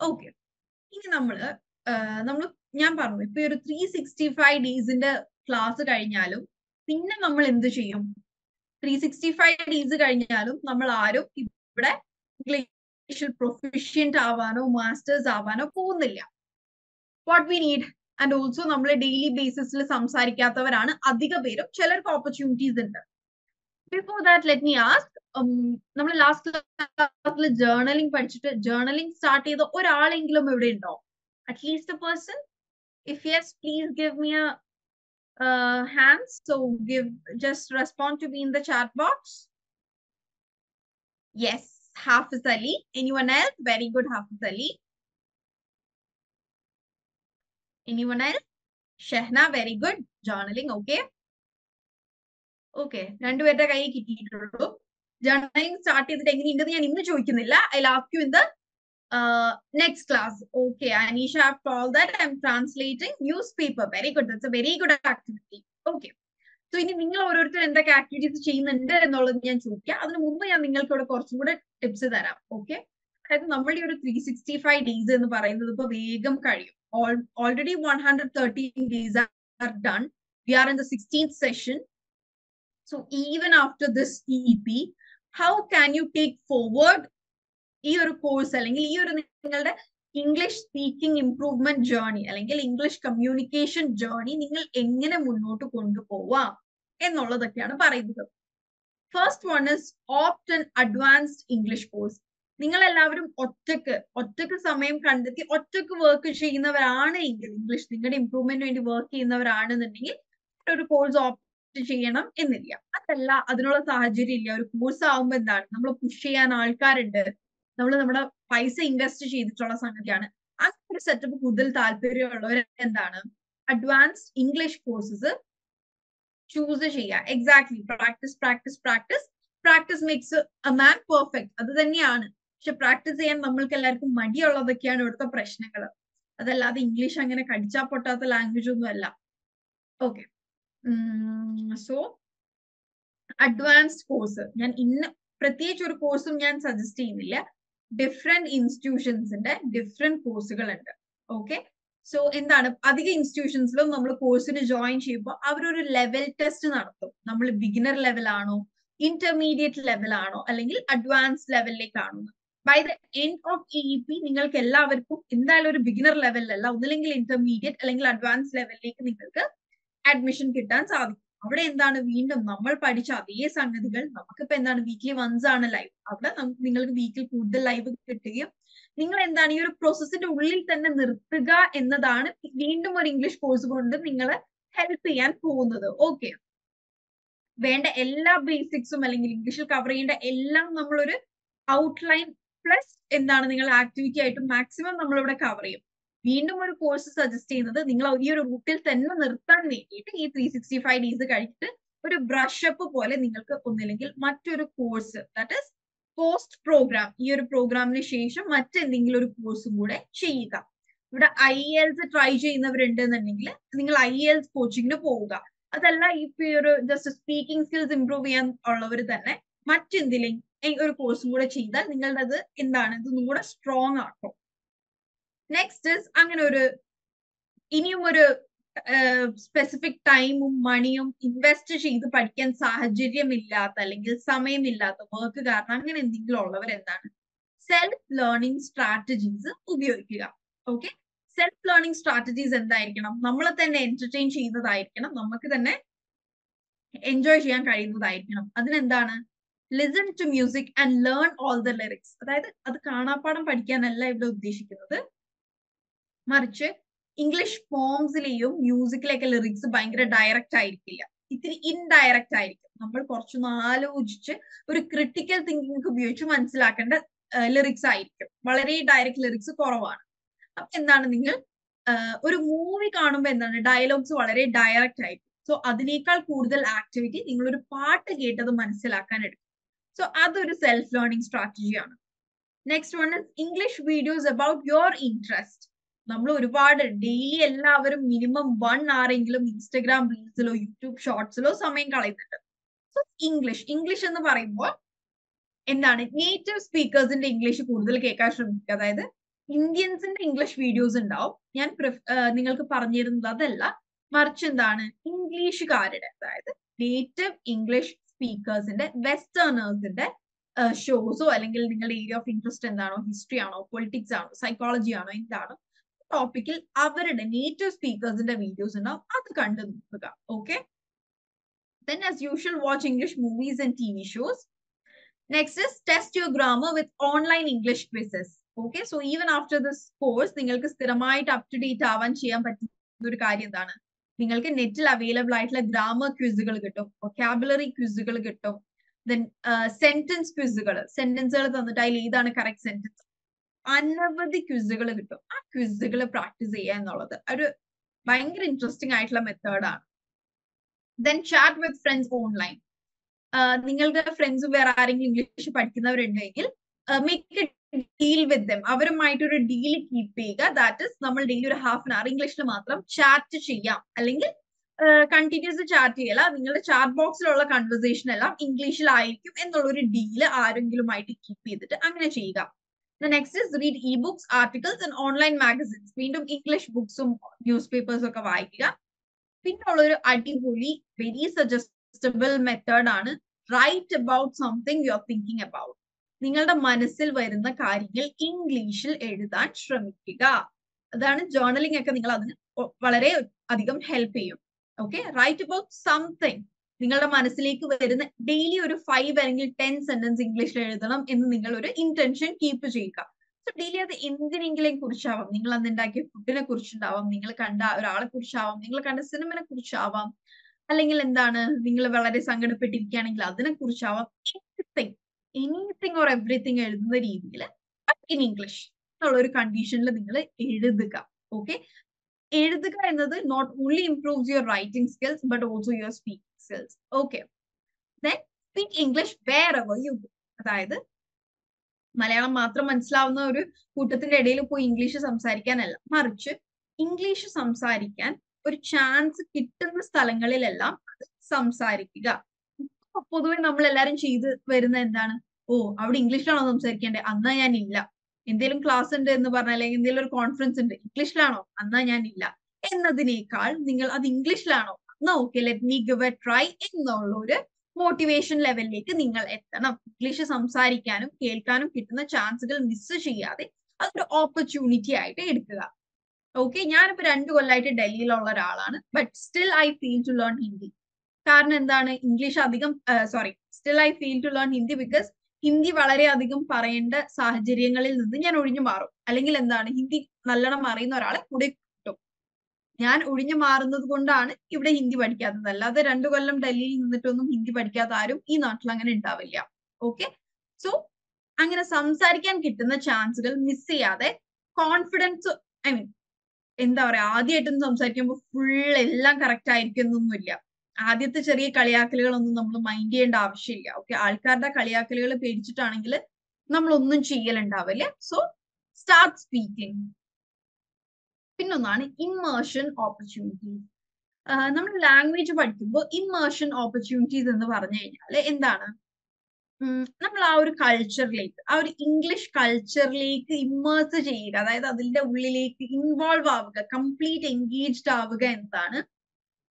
ഓക്കെ ഇനി നമ്മൾ നമ്മൾ ഞാൻ പറഞ്ഞു ഇപ്പൊ ഒരു ത്രീ സിക്സ്റ്റി ഫൈവ് ഡേയ്സിന്റെ ക്ലാസ് കഴിഞ്ഞാലും പിന്നെ നമ്മൾ എന്ത് ചെയ്യും? ത്രീ സിക്സ്റ്റി ഫൈവ് ഡേയ്സ് കഴിഞ്ഞാലും നമ്മൾ ആരും ഇവിടെ ഇംഗ്ലീഷിൽ പ്രൊഫിഷ്യന്റ് ആവാനോ മാസ്റ്റേഴ്സ് ആവാനോ പോകുന്നില്ല. What we need and also നമ്മൾ ഡെയിലി ബേസിസിൽ സംസാരിക്കാത്തവരാണ് അധിക പേരും. ചിലർക്ക് ഓപ്പർച്യൂണിറ്റീസ് ഉണ്ട്. Before that let me ask നമ്മൾ ലാസ്റ്റ് ക്ലാസ്സിൽ ജേർണലിംഗ് പഠിച്ചിട്ട് ജേർണലിംഗ് സ്റ്റാർട്ട് ചെയ്ത ഒരാളെങ്കിലും ഇവിടെ ഉണ്ടോ? At least a person if yes please give me uh, hands. So give just respond to me in the chat box. Yes, Hafiz Ali. Anyone else? Very good, Hafiz Ali. Anyone else? Shehna, very good. Journaling, okay. ഞാൻ ഇന്ന് ചോദിക്കുന്നില്ല I last you in the class okay Aneesha have told that I'm translating newspaper very good that's a very good activity okay so ഇനി നിങ്ങൾ ഓരോരുത്തർ എന്തൊക്കെ activities ചെയ്യുന്നുണ്ട് എന്നുള്ളത് ഞാൻ ചോദിക്കാം. അതിന് മുമ്പ് ഞാൻ നിങ്ങൾക്ക് ഇവിടെ കുറച്ചും കൂടെ ടിപ്സ് തരാം. ഓക്കെ അതായത് നമ്മളുടെ ഒരു ത്രീ സിക്സ്റ്റി ഫൈവ് ഡേയ്സ് എന്ന് പറയുന്നത് ഇപ്പൊ വേഗം കഴിയും. Already one hundred thirteen days are done we are in the sixteen session so even after this E P how can you take forward ഈ ഒരു കോഴ്സ് അല്ലെങ്കിൽ ഈ ഒരു നിങ്ങളുടെ ഇംഗ്ലീഷ് സ്പീക്കിംഗ് ഇംപ്രൂവ്മെന്റ് ജേർണി അല്ലെങ്കിൽ ഇംഗ്ലീഷ് കമ്മ്യൂണിക്കേഷൻ ജേർണി നിങ്ങൾ എങ്ങനെ മുന്നോട്ട് കൊണ്ടുപോവാം എന്നുള്ളതൊക്കെയാണ് പറയുന്നത്. First one is opt and advanced English course നിങ്ങൾ എല്ലാവരും ഒറ്റയ്ക്ക് ഒറ്റയ്ക്ക് സമയം കണ്ടെത്തി ഒറ്റയ്ക്ക് വർക്ക് ചെയ്യുന്നവരാണ് എങ്കിൽ ഇംഗ്ലീഷ് നിങ്ങളുടെ ഇംപ്രൂവ്മെന്റ് വേണ്ടി വർക്ക് ചെയ്യുന്നവരാണെന്നുണ്ടെങ്കിൽ ഒരു കോഴ്സ് ഓപ്റ്റ് ചെയ്യണം എന്നില്ല അതല്ല അതിനുള്ള സാഹചര്യം ഇല്ല ഒരു കോഴ്സ് ആവുമ്പോൾ എന്താണ്? നമ്മൾ പുഷ് ചെയ്യാൻ ആൾക്കാരുണ്ട്. നമ്മൾ നമ്മുടെ പൈസ ഇൻവെസ്റ്റ് ചെയ്തിട്ടുള്ള സംഗതിയാണ്. അങ്ങനെ ഒരു സെറ്റപ്പ് കൂടുതൽ താല്പര്യമുള്ളവർ എന്താണ്? അഡ്വാൻസ്ഡ് ഇംഗ്ലീഷ് കോഴ്സസ് ചൂസ് ചെയ്യുക. Exactly practice practice practice practice makes a man perfect അത് തന്നെയാണ്. പക്ഷെ പ്രാക്ടീസ് ചെയ്യാൻ നമ്മൾക്ക് എല്ലാവർക്കും മടിയുള്ളതൊക്കെയാണ് ഇവിടുത്തെ പ്രശ്നങ്ങൾ അതല്ലാതെ ഇംഗ്ലീഷ് അങ്ങനെ കടിച്ചാ പൊട്ടാത്ത ലാംഗ്വേജ് ഒന്നും അല്ല. ഓക്കെ സോ അഡ്വാൻസ്ഡ് കോഴ്സ് ഞാൻ ഇന്ന് പ്രത്യേകിച്ച് ഒരു കോഴ്സും ഞാൻ സജസ്റ്റ് ചെയ്യുന്നില്ല. ഡിഫറെന്റ് ഇൻസ്റ്റിറ്റ്യൂഷൻസിന്റെ ഡിഫറെന്റ് കോഴ്സുകൾ ഉണ്ട് ഓക്കെ സോ എന്താണ്? അധിക ഇൻസ്റ്റിറ്റ്യൂഷൻസിലും നമ്മൾ കോഴ്സിന് ജോയിൻ ചെയ്യുമ്പോൾ അവരൊരു ലെവൽ ടെസ്റ്റ് നടത്തും. നമ്മൾ ബിഗിനർ ലെവൽ ആണോ ഇന്റർമീഡിയറ്റ് ലെവൽ ആണോ അല്ലെങ്കിൽ advance ലെവലിലേക്കാണോ by the end of E P നിങ്ങൾക്ക് എല്ലാവർക്കും എന്തായാലും ഒരു ബിഗിനർ ലെവലിലല്ല ഒന്നില്ലെങ്കിൽ ഇന്റർമീഡിയറ്റ് അല്ലെങ്കിൽ അഡ്വാൻസ് ലെവലിലേക്ക് നിങ്ങൾക്ക് അഡ്മിഷൻ കിട്ടാൻ സാധിക്കും. അവിടെ എന്താണ് വീണ്ടും നമ്മൾ പഠിച്ച അതേ സംഗതികൾ നമുക്കിപ്പോ എന്താണ് വീക്കിലി വൺസ് ആണ് ലൈവ് അവിടെ നമുക്ക് നിങ്ങൾക്ക് വീക്കിൽ കൂടുതൽ ലൈവ് കിട്ടുകയും നിങ്ങൾ എന്താണ് ഈ ഒരു പ്രോസസ്സിന്റെ ഉള്ളിൽ തന്നെ നിർത്തുക എന്നതാണ് വീണ്ടും ഒരു ഇംഗ്ലീഷ് കോഴ്സ് കൊണ്ട് നിങ്ങളെ ഹെൽപ്പ് ചെയ്യാൻ പോകുന്നത്. ഓക്കെ വേണ്ട എല്ലാ ബേസിക്സും അല്ലെങ്കിൽ ഇംഗ്ലീഷിൽ കവർ ചെയ്യേണ്ട എല്ലാം നമ്മളൊരു ഔട്ട്ലൈൻ പ്ലസ് എന്താണ് നിങ്ങൾ ആക്ടിവിറ്റി ആയിട്ട് മാക്സിമം നമ്മളിവിടെ കവർ ചെയ്യും. വീണ്ടും ഒരു കോഴ്സ് സജസ്റ്റ് ചെയ്യുന്നത് നിങ്ങൾ ഈ ഒരു റൂട്ടിൽ തന്നെ നിർത്താൻ വേണ്ടിയിട്ട് ഈ ത്രീ സിക്സ്റ്റി ഫൈവ് ഡേയ്സ് കഴിഞ്ഞിട്ട് ഒരു ബ്രഷപ്പ് പോലെ നിങ്ങൾക്ക് ഒന്നില്ലെങ്കിൽ മറ്റൊരു course that is post programme ഈ ഒരു പ്രോഗ്രാമിന് ശേഷം മറ്റെന്തെങ്കിലും ഒരു കോഴ്സും കൂടെ ചെയ്യുക. ഇവിടെ ഐ എൽസ് ട്രൈ ചെയ്യുന്നവരുണ്ട് എന്നുണ്ടെങ്കിൽ നിങ്ങൾ ഐ എൽസ് കോച്ചിങ്ങിന് പോവുക. അതല്ല ഇപ്പൊ ഒരു ജസ്റ്റ് സ്പീക്കിംഗ് സ്കിൽസ് ഇംപ്രൂവ് ചെയ്യാൻ ഉള്ളവർ തന്നെ മറ്റെന്തിലും ഒരു കോഴ്സും കൂടെ ചെയ്താൽ നിങ്ങളുടെ അത് എന്താണ്? ഇതൊന്നും കൂടെ സ്ട്രോങ് ആക്കും. നെക്സ്റ്റ് അങ്ങനെ ഒരു ഇനിയും ഒരു സ്പെസിഫിക് ടൈമും മണിയും ഇൻവെസ്റ്റ് ചെയ്ത് പഠിക്കാൻ സാഹചര്യം ഇല്ലാത്ത അല്ലെങ്കിൽ സമയമില്ലാത്ത വർക്ക് കാരണം അങ്ങനെ എന്തെങ്കിലും ഉള്ളവർ എന്താണ്? സെൽഫ് ലേണിംഗ് സ്ട്രാറ്റജീസ് ഉപയോഗിക്കുക. ഓക്കെ സെൽഫ് ലേണിംഗ് സ്ട്രാറ്റജീസ് എന്തായിരിക്കണം? നമ്മളെ തന്നെ എന്റർടൈൻ ചെയ്യുന്നതായിരിക്കണം നമുക്ക് തന്നെ എൻജോയ് ചെയ്യാൻ കഴിയുന്നതായിരിക്കണം. അതിനെന്താണ്? Listen to music and learn all the lyrics അതായത് അത് കാണാപ്പാടം പഠിക്കാനല്ല ഇവിടെ ഉദ്ദേശിക്കുന്നത്. മറിച്ച് ഇംഗ്ലീഷ് ഫോംസിലെയും മ്യൂസിക്കിലെയൊക്കെ ലിറിക്സ് ഭയങ്കര ഡയറക്റ്റ് ആയിരിക്കില്ല. ഇത്തിരി ഇൻഡയറക്റ്റ് ആയിരിക്കും. നമ്മൾ കുറച്ചൊന്ന് ആലോചിച്ച് ഒരു ക്രിട്ടിക്കൽ തിങ്കിങ് ഉപയോഗിച്ച് മനസ്സിലാക്കേണ്ട ലിറിക്സ് ആയിരിക്കും. വളരെ ഡയറക്റ്റ് ലിറിക്സ് കുറവാണ്. അപ്പൊ എന്താണ് നിങ്ങൾ ഒരു മൂവി കാണുമ്പോൾ എന്താണ് ഡയലോഗ്സ് വളരെ ഡയറക്റ്റ് ആയിരിക്കും. സോ അതിനേക്കാൾ കൂടുതൽ ആക്ടിവിറ്റി നിങ്ങൾ ഒരു പാട്ട് കേട്ടത് മനസ്സിലാക്കാൻ എടുക്കും. സോ അതൊരു self learning സ്ട്രാറ്റജിയാണ് next one is English videos about your interest നമ്മൾ ഒരുപാട് ഡെയിലി എല്ലാവരും മിനിമം വൺ ആറെങ്കിലും ഇൻസ്റ്റഗ്രാം റീൽസിലോ യൂട്യൂബ് ഷോർട്സിലോ സമയം കളയുന്നുണ്ട്. സോ ഇംഗ്ലീഷ് ഇംഗ്ലീഷ് എന്ന് പറയുമ്പോൾ എന്താണ്? നേറ്റീവ് സ്പീക്കേഴ്സിന്റെ ഇംഗ്ലീഷ് കൂടുതൽ കേൾക്കാൻ ശ്രമിക്കുക. അതായത് ഇന്ത്യൻസിന്റെ ഇംഗ്ലീഷ് വീഡിയോസ് ഉണ്ടാവും. ഞാൻ നിങ്ങൾക്ക് പറഞ്ഞിരുന്നത് അതല്ല. മറിച്ച് എന്താണ്? ഇംഗ്ലീഷുകാരുടെ അതായത് നേറ്റീവ് ഇംഗ്ലീഷ് സ്പീക്കേഴ്സിന്റെ വെസ്റ്റേണേഴ്സിന്റെ ഷോസോ അല്ലെങ്കിൽ നിങ്ങളുടെ ഏരിയ ഓഫ് ഇൻട്രസ്റ്റ് എന്താണോ ഹിസ്റ്ററി ആണോ പൊളിറ്റിക്സ് ആണോ സൈക്കോളജി ആണോ എന്താണോ ടോപ്പിക്കിൽ അവരുടെ നേറ്റീവ് സ്പീക്കേഴ്സിന്റെ വീഡിയോസ് ഉണ്ടാവും. അത് കണ്ടു നോക്കുക. Okay as usual watch English movies and T V shows next is test your grammar with online English quizzes okay so even after this course നിങ്ങൾക്ക് സ്ഥിരമായിട്ട് അപ് ടു ഡേറ്റ് ആവാൻ ചെയ്യാൻ പറ്റുന്ന ഒരു കാര്യം എന്താണ്? നിങ്ങൾക്ക് നെറ്റിൽ അവൈലബിൾ ആയിട്ടുള്ള ഗ്രാമർ ക്വിസുകൾ കിട്ടും. വൊക്കാബുലറി ക്വിസുകൾ കിട്ടും. ദെൻ സെന്റൻസ് ക്വിസുകൾ സെന്റൻസുകൾ തന്നിട്ട് അതിൽ ഏതാണ് കറക്റ്റ് സെന്റൻസ് അനവധി ക്വിസുകൾ കിട്ടും. ആ ക്വിസുകൾ പ്രാക്ടീസ് ചെയ്യുക എന്നുള്ളത് ഒരു ഭയങ്കര ഇൻട്രസ്റ്റിംഗ് ആയിട്ടുള്ള മെത്തേഡാണ് then chat with friends online നിങ്ങളുടെ ഫ്രണ്ട്സ് വേറെ ആരെങ്കിലും ഇംഗ്ലീഷ് പഠിക്കുന്നവരുണ്ടെങ്കിൽ മേക്ക് ഡീൽ വിത്ത് ദം അവരുമായിട്ട് ഒരു ഡീൽ കീപ്പ് ചെയ്യുക. ദാറ്റ് ഇസ് നമ്മൾ ഡെയിലി ഒരു ഹാഫ് ആൻ അവർ ഇംഗ്ലീഷിൽ മാത്രം ചാറ്റ് ചെയ്യാം. അല്ലെങ്കിൽ കണ്ടിന്യൂസ് ചാറ്റ് ചെയ്യല നിങ്ങളുടെ ചാറ്റ് ബോക്സിലുള്ള കൺവെർസേഷൻ എല്ലാം ഇംഗ്ലീഷിലായിരിക്കും എന്നുള്ള ഒരു ഡീൽ ആരെങ്കിലുമായിട്ട് കീപ്പ് ചെയ്തിട്ട് അങ്ങനെ ചെയ്യുക. Next is read e books articles and online magazines വീണ്ടും ഇംഗ്ലീഷ് ബുക്സും ന്യൂസ് പേപ്പേഴ്സും ഒക്കെ വായിക്കുക. പിന്നെ ഉള്ളൊരു അടിപൊളി വെരി സജസ്റ്റബിൾ മെത്തേഡ് ആണ് write about something you are thinking about നിങ്ങളുടെ മനസ്സിൽ വരുന്ന കാര്യങ്ങൾ ഇംഗ്ലീഷിൽ എഴുതാൻ ശ്രമിക്കുക. അതാണ് ജേർണലിംഗ് ഒക്കെ നിങ്ങൾ അതിന് വളരെ അധികം ഹെൽപ്പ് ചെയ്യും. ഓക്കെ റൈറ്റ് അബൌട്ട് സംതിങ് നിങ്ങളുടെ മനസ്സിലേക്ക് വരുന്ന ഡെയിലി ഒരു ഫൈവ് അല്ലെങ്കിൽ ടെൻ സെന്റൻസ് ഇംഗ്ലീഷിൽ എഴുതണം എന്ന് നിങ്ങൾ ഒരു ഇന്റൻഷൻ കീപ്പ് ചെയ്യുക. സോ ഡെയിലി അത് എന്തിനെങ്കിലും കുറിച്ചാവാം. നിങ്ങൾ അന്ന് ഉണ്ടാക്കിയ ഫുഡിനെ കുറിച്ചുണ്ടാവാം. നിങ്ങൾ കണ്ട ഒരാളെ കുറിച്ചാവാം. നിങ്ങൾ കണ്ട സിനിമനെ കുറിച്ചാവാം. അല്ലെങ്കിൽ എന്താണ്? നിങ്ങൾ വളരെ സങ്കടപ്പെട്ടിരിക്കുകയാണെങ്കിൽ അതിനെ കുറിച്ചാവാം. എനിത്തിങ് എനിത്തിങ് ഓർ എവറിത്തിങ് എഴുതുന്ന രീതിയിൽ ഇൻ ഇംഗ്ലീഷ് എന്നുള്ള ഒരു കണ്ടീഷനിൽ നിങ്ങൾ എഴുതുക. ഓക്കെ എഴുതുക എന്നത് not only improves your writing skills but also your speaking skills Okay. Then speak English wherever you you അതായത് മലയാളം മാത്രം മനസ്സിലാവുന്ന ഒരു കൂട്ടത്തിന്റെ ഇടയിൽ പോയി ഇംഗ്ലീഷ് സംസാരിക്കാനല്ല. മറിച്ച് ഇംഗ്ലീഷ് സംസാരിക്കാൻ ഒരു ചാൻസ് കിട്ടുന്ന സ്ഥലങ്ങളിലെല്ലാം സംസാരിക്കുക. പൊതുവെ നമ്മൾ എല്ലാരും ചെയ്ത് വരുന്ന എന്താണ്? ഓ അവിടെ ഇംഗ്ലീഷിലാണോ സംസാരിക്കേണ്ടത് അന്നാ ഞാൻ ഇല്ല. എന്തെങ്കിലും ക്ലാസ് ഉണ്ട് എന്ന് പറഞ്ഞാൽ അല്ലെങ്കിൽ എന്തെങ്കിലും ഒരു കോൺഫറൻസ് ഉണ്ട് ഇംഗ്ലീഷിലാണോ അന്നാ ഞാൻ ഇല്ല. എന്നതിനേക്കാൾ നിങ്ങൾ അത് ഇംഗ്ലീഷിലാണോ എന്നാ okay let me give a try എന്നുള്ള ഒരു മോട്ടിവേഷൻ ലെവലിലേക്ക് നിങ്ങൾ എത്തണം. ഇംഗ്ലീഷ് സംസാരിക്കാനും കേൾക്കാനും കിട്ടുന്ന ചാൻസുകൾ മിസ് ചെയ്യാതെ അതൊരു ഓപ്പർച്യൂണിറ്റി ആയിട്ട് എടുക്കുക. ഓക്കെ ഞാനിപ്പോ രണ്ടു കൊല്ലമായിട്ട് ഡൽഹിയിലുള്ള ഒരാളാണ് but still I feel to learn Hindi കാരണം എന്താണ്? ഇംഗ്ലീഷ് അധികം sorry still I feel to learn Hindi because Hindi വളരെ അധികം പറയേണ്ട സാഹചര്യങ്ങളിൽ നിന്ന് ഞാൻ ഒഴിഞ്ഞു മാറും. അല്ലെങ്കിൽ എന്താണ്? ഹിന്ദി നല്ലോണം അറിയുന്ന ഒരാളെ കൂടെ ഞാൻ ഒഴിഞ്ഞു മാറുന്നത് കൊണ്ടാണ് ഇവിടെ ഹിന്ദി പഠിക്കാത്തത്. അല്ലാതെ രണ്ടു കൊല്ലം ഡൽഹിയിൽ നിന്നിട്ടൊന്നും ഹിന്ദി പഠിക്കാത്ത ആരും ഈ നാട്ടിൽ അങ്ങനെ ഉണ്ടാവില്ല. ഓക്കെ സോ അങ്ങനെ സംസാരിക്കാൻ കിട്ടുന്ന ചാൻസുകൾ മിസ് ചെയ്യാതെ കോൺഫിഡൻസ് ഐ മീൻ എന്താ പറയാ ആദ്യമായിട്ടൊന്നും സംസാരിക്കുമ്പോൾ ഫുൾ എല്ലാം കറക്റ്റ് ആയിരിക്കും എന്നൊന്നുമില്ല ആദ്യത്തെ ചെറിയ കളിയാക്കലുകളൊന്നും നമ്മൾ മൈൻഡ് ചെയ്യേണ്ട ആവശ്യമില്ല. ഓക്കെ ആൾക്കാരുടെ കളിയാക്കലുകൾ പേടിച്ചിട്ടാണെങ്കിൽ നമ്മളൊന്നും ചെയ്യലുണ്ടാവില്ല. സോ സ്റ്റാർട്ട് സ്പീക്കിംഗ് പിന്നൊന്നാണ് ഇമ്മേർഷൻ ഓപ്പർച്യൂണിറ്റീസ് നമ്മൾ ലാംഗ്വേജ് പഠിക്കുമ്പോൾ ഇമ്മേർഷൻ ഓപ്പർച്യൂണിറ്റീസ് എന്ന് പറഞ്ഞു കഴിഞ്ഞാൽ എന്താണ്? നമ്മൾ ആ ഒരു കൾച്ചറിലേക്ക് ആ ഒരു ഇംഗ്ലീഷ് കൾച്ചറിലേക്ക് ഇമ്മേഴ്സ് ചെയ്യുക അതായത് അതിന്റെ ഉള്ളിലേക്ക് ഇൻവോൾവ് ആവുക കംപ്ലീറ്റ് എൻഗേജ്ഡ് ആവുക എന്നതാണ്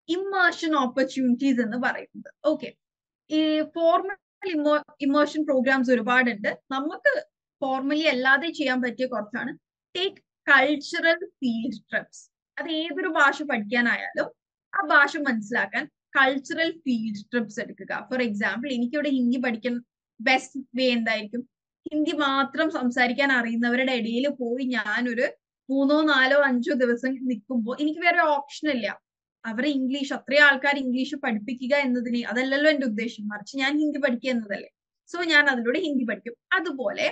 ഇമ്മേർഷൻ ഓപ്പർച്യൂണിറ്റീസ് എന്ന് പറയുന്നത്. ഓക്കെ ഈ ഫോർമൽ ഇമ്മേർഷൻ പ്രോഗ്രാംസ് ഒരുപാടുണ്ട്. നമുക്ക് ഫോർമലി അല്ലാതെ ചെയ്യാൻ പറ്റിയ കുറച്ചാണ്. ടേക്ക് കൾച്ചറൽ ഫീൽഡ് ട്രിപ്സ് അത് ഏതൊരു ഭാഷ പഠിക്കാനായാലും ആ ഭാഷ മനസ്സിലാക്കാൻ കൾച്ചറൽ ഫീൽഡ് ട്രിപ്സ് എടുക്കുക. ഫോർ എക്സാമ്പിൾ എനിക്കിവിടെ ഹിന്ദി പഠിക്കാൻ ബെസ്റ്റ് വേ എന്തായിരിക്കും? ഹിന്ദി മാത്രം സംസാരിക്കാൻ അറിയുന്നവരുടെ ഇടയിൽ പോയി ഞാനൊരു മൂന്നോ നാലോ അഞ്ചോ ദിവസം നിൽക്കുമ്പോൾ എനിക്ക് വേറെ ഓപ്ഷൻ ഇല്ല. അവരെ ഇംഗ്ലീഷ് അത്രയും ആൾക്കാർ ഇംഗ്ലീഷ് പഠിപ്പിക്കുക എന്നതിന് അതല്ലല്ലോ എന്റെ ഉദ്ദേശം. മറിച്ച് ഞാൻ ഹിന്ദി പഠിക്കുക എന്നതല്ലേ. സോ ഞാൻ അതിലൂടെ ഹിന്ദി പഠിക്കും. അതുപോലെ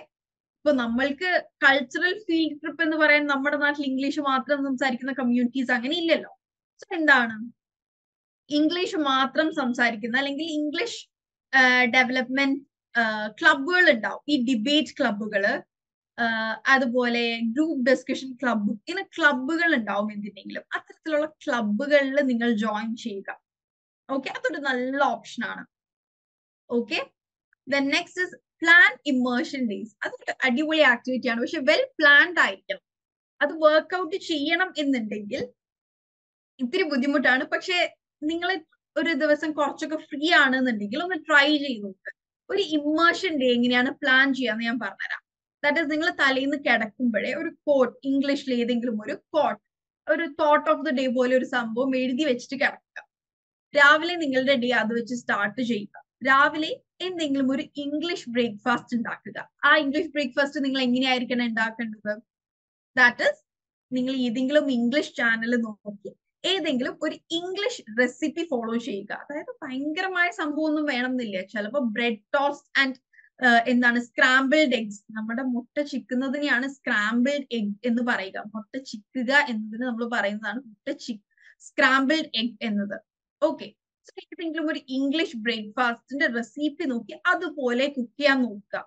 ഇപ്പൊ നമ്മൾക്ക് കൾച്ചറൽ ഫീൽഡ് ട്രിപ്പ് എന്ന് പറയാൻ നമ്മുടെ നാട്ടിൽ ഇംഗ്ലീഷ് മാത്രം സംസാരിക്കുന്ന കമ്മ്യൂണിറ്റീസ് അങ്ങനെ ഇല്ലല്ലോ. സോ എന്താണ്? ഇംഗ്ലീഷ് മാത്രം സംസാരിക്കുന്ന അല്ലെങ്കിൽ ഇംഗ്ലീഷ് ഡെവലപ്മെന്റ് ക്ലബുകൾ ഉണ്ടാവും. ഈ ഡിബേറ്റ് ക്ലബുകൾ അതുപോലെ ഗ്രൂപ്പ് ഡിസ്കഷൻ ക്ലബ് ഇങ്ങനെ ക്ലബുകൾ ഉണ്ടാവും എന്തിനെങ്കിലും. അത്തരത്തിലുള്ള ക്ലബുകളിൽ നിങ്ങൾ ജോയിൻ ചെയ്യുക. ഓക്കെ അതൊരു നല്ല ഓപ്ഷൻ ആണ്. Okay then next is plan immersion days അത് അടിപൊളി ആക്ടിവിറ്റി ആണ്. പക്ഷെ വെൽ പ്ലാൻഡ് ആയിരിക്കണം. അത് വർക്ക്ഔട്ട് ചെയ്യണം എന്നുണ്ടെങ്കിൽ ഇത്തിരി ബുദ്ധിമുട്ടാണ്. പക്ഷെ നിങ്ങൾ ഒരു ദിവസം കുറച്ചൊക്കെ ഫ്രീ ആണെന്നുണ്ടെങ്കിൽ ഒന്ന് ട്രൈ ചെയ്ത് നോക്ക്. ഒരു ഇമേർഷൻ ഡേ എങ്ങനെയാണ് പ്ലാൻ ചെയ്യാന്ന് ഞാൻ പറഞ്ഞുതരാം. ദാറ്റ് ഇസ് നിങ്ങൾ തലേന്ന് കിടക്കുമ്പോഴേ ഒരു കോട്ട് ഇംഗ്ലീഷിൽ ഏതെങ്കിലും ഒരു കോട്ട് ഒരു തോട്ട് ഓഫ് ദ ഡേ പോലെ ഒരു സംഭവം എഴുതി വെച്ചിട്ട് കിടക്കുക. രാവിലെ നിങ്ങളുടെ ഡേ അത് വെച്ച് സ്റ്റാർട്ട് ചെയ്യുക. രാവിലെ എന്തെങ്കിലും ഒരു ഇംഗ്ലീഷ് ബ്രേക്ക്ഫാസ്റ്റ് ഉണ്ടാക്കുക. ആ ഇംഗ്ലീഷ് ബ്രേക്ക്ഫാസ്റ്റ് നിങ്ങൾ എങ്ങനെയായിരിക്കണം ഉണ്ടാക്കേണ്ടത്? ദാറ്റ് ഇസ് നിങ്ങൾ ഏതെങ്കിലും ഇംഗ്ലീഷ് ചാനൽ നോക്കി ഏതെങ്കിലും ഒരു ഇംഗ്ലീഷ് റെസിപ്പി ഫോളോ ചെയ്യുക. അതായത് ഭയങ്കരമായ സംഭവം ഒന്നും വേണമെന്നില്ല ചിലപ്പോൾ ബ്രെഡ് ടോസ്റ്റ് ആൻഡ് എന്താണ് സ്ക്രാമ്പിൾഡ് എഗ്സ് നമ്മുടെ മുട്ട ചിക്കുന്നതിനെയാണ് സ്ക്രാമ്പിൾഡ് എഗ് എന്ന് പറയുക. മുട്ട ചിക്കുക എന്നതിന് നമ്മൾ പറയുന്നതാണ് മുട്ട ചി സ്ക്രാമ്പിൾഡ് എഗ് എന്നത്. ഓക്കെ ഏതെങ്കിലും ഒരു ഇംഗ്ലീഷ് ബ്രേക്ക്ഫാസ്റ്റിന്റെ റെസിപ്പി നോക്കി അതുപോലെ കുക്ക് ചെയ്യാൻ നോക്കുക.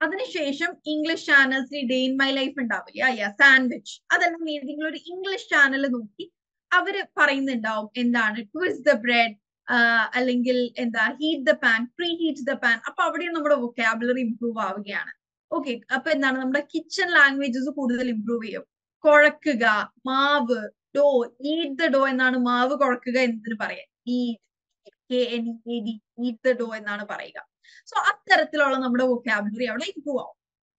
അതിനുശേഷം ഇംഗ്ലീഷ് ചാനൽസിൽ ഡേ ഇൻ മൈ ലൈഫ് ഉണ്ടാവില്ല? അയ്യാ സാൻഡ്വിച്ച് അതെല്ലാം ഏതെങ്കിലും ഒരു ഇംഗ്ലീഷ് ചാനൽ നോക്കി അവർ പറയുന്നുണ്ടാവും എന്താണ്? ട്വിസ്റ്റ് ദ ബ്രെഡ് അല്ലെങ്കിൽ എന്താ heat the pan preheat the pan അപ്പൊ അവിടെയും നമ്മുടെ വൊക്കാബുലറി ഇംപ്രൂവ് ആവുകയാണ്. ഓക്കെ അപ്പൊ എന്താണ്? നമ്മുടെ കിച്ചൺ ലാംഗ്വേജസ് കൂടുതൽ ഇംപ്രൂവ് ചെയ്യും. കുഴക്കുക മാവ് ഡോ ഈറ്റ് ദ ഡോ എന്നാണ് മാവ് കുഴക്കുക എന്നതിന് പറയാം. ഈറ്റ് ദ ഡോ എന്നാണ് പറയുക. സോ അത്തരത്തിലുള്ള നമ്മുടെ വൊക്കാബുലറി അവിടെ ഇമ്പ്രൂവ് ആവും.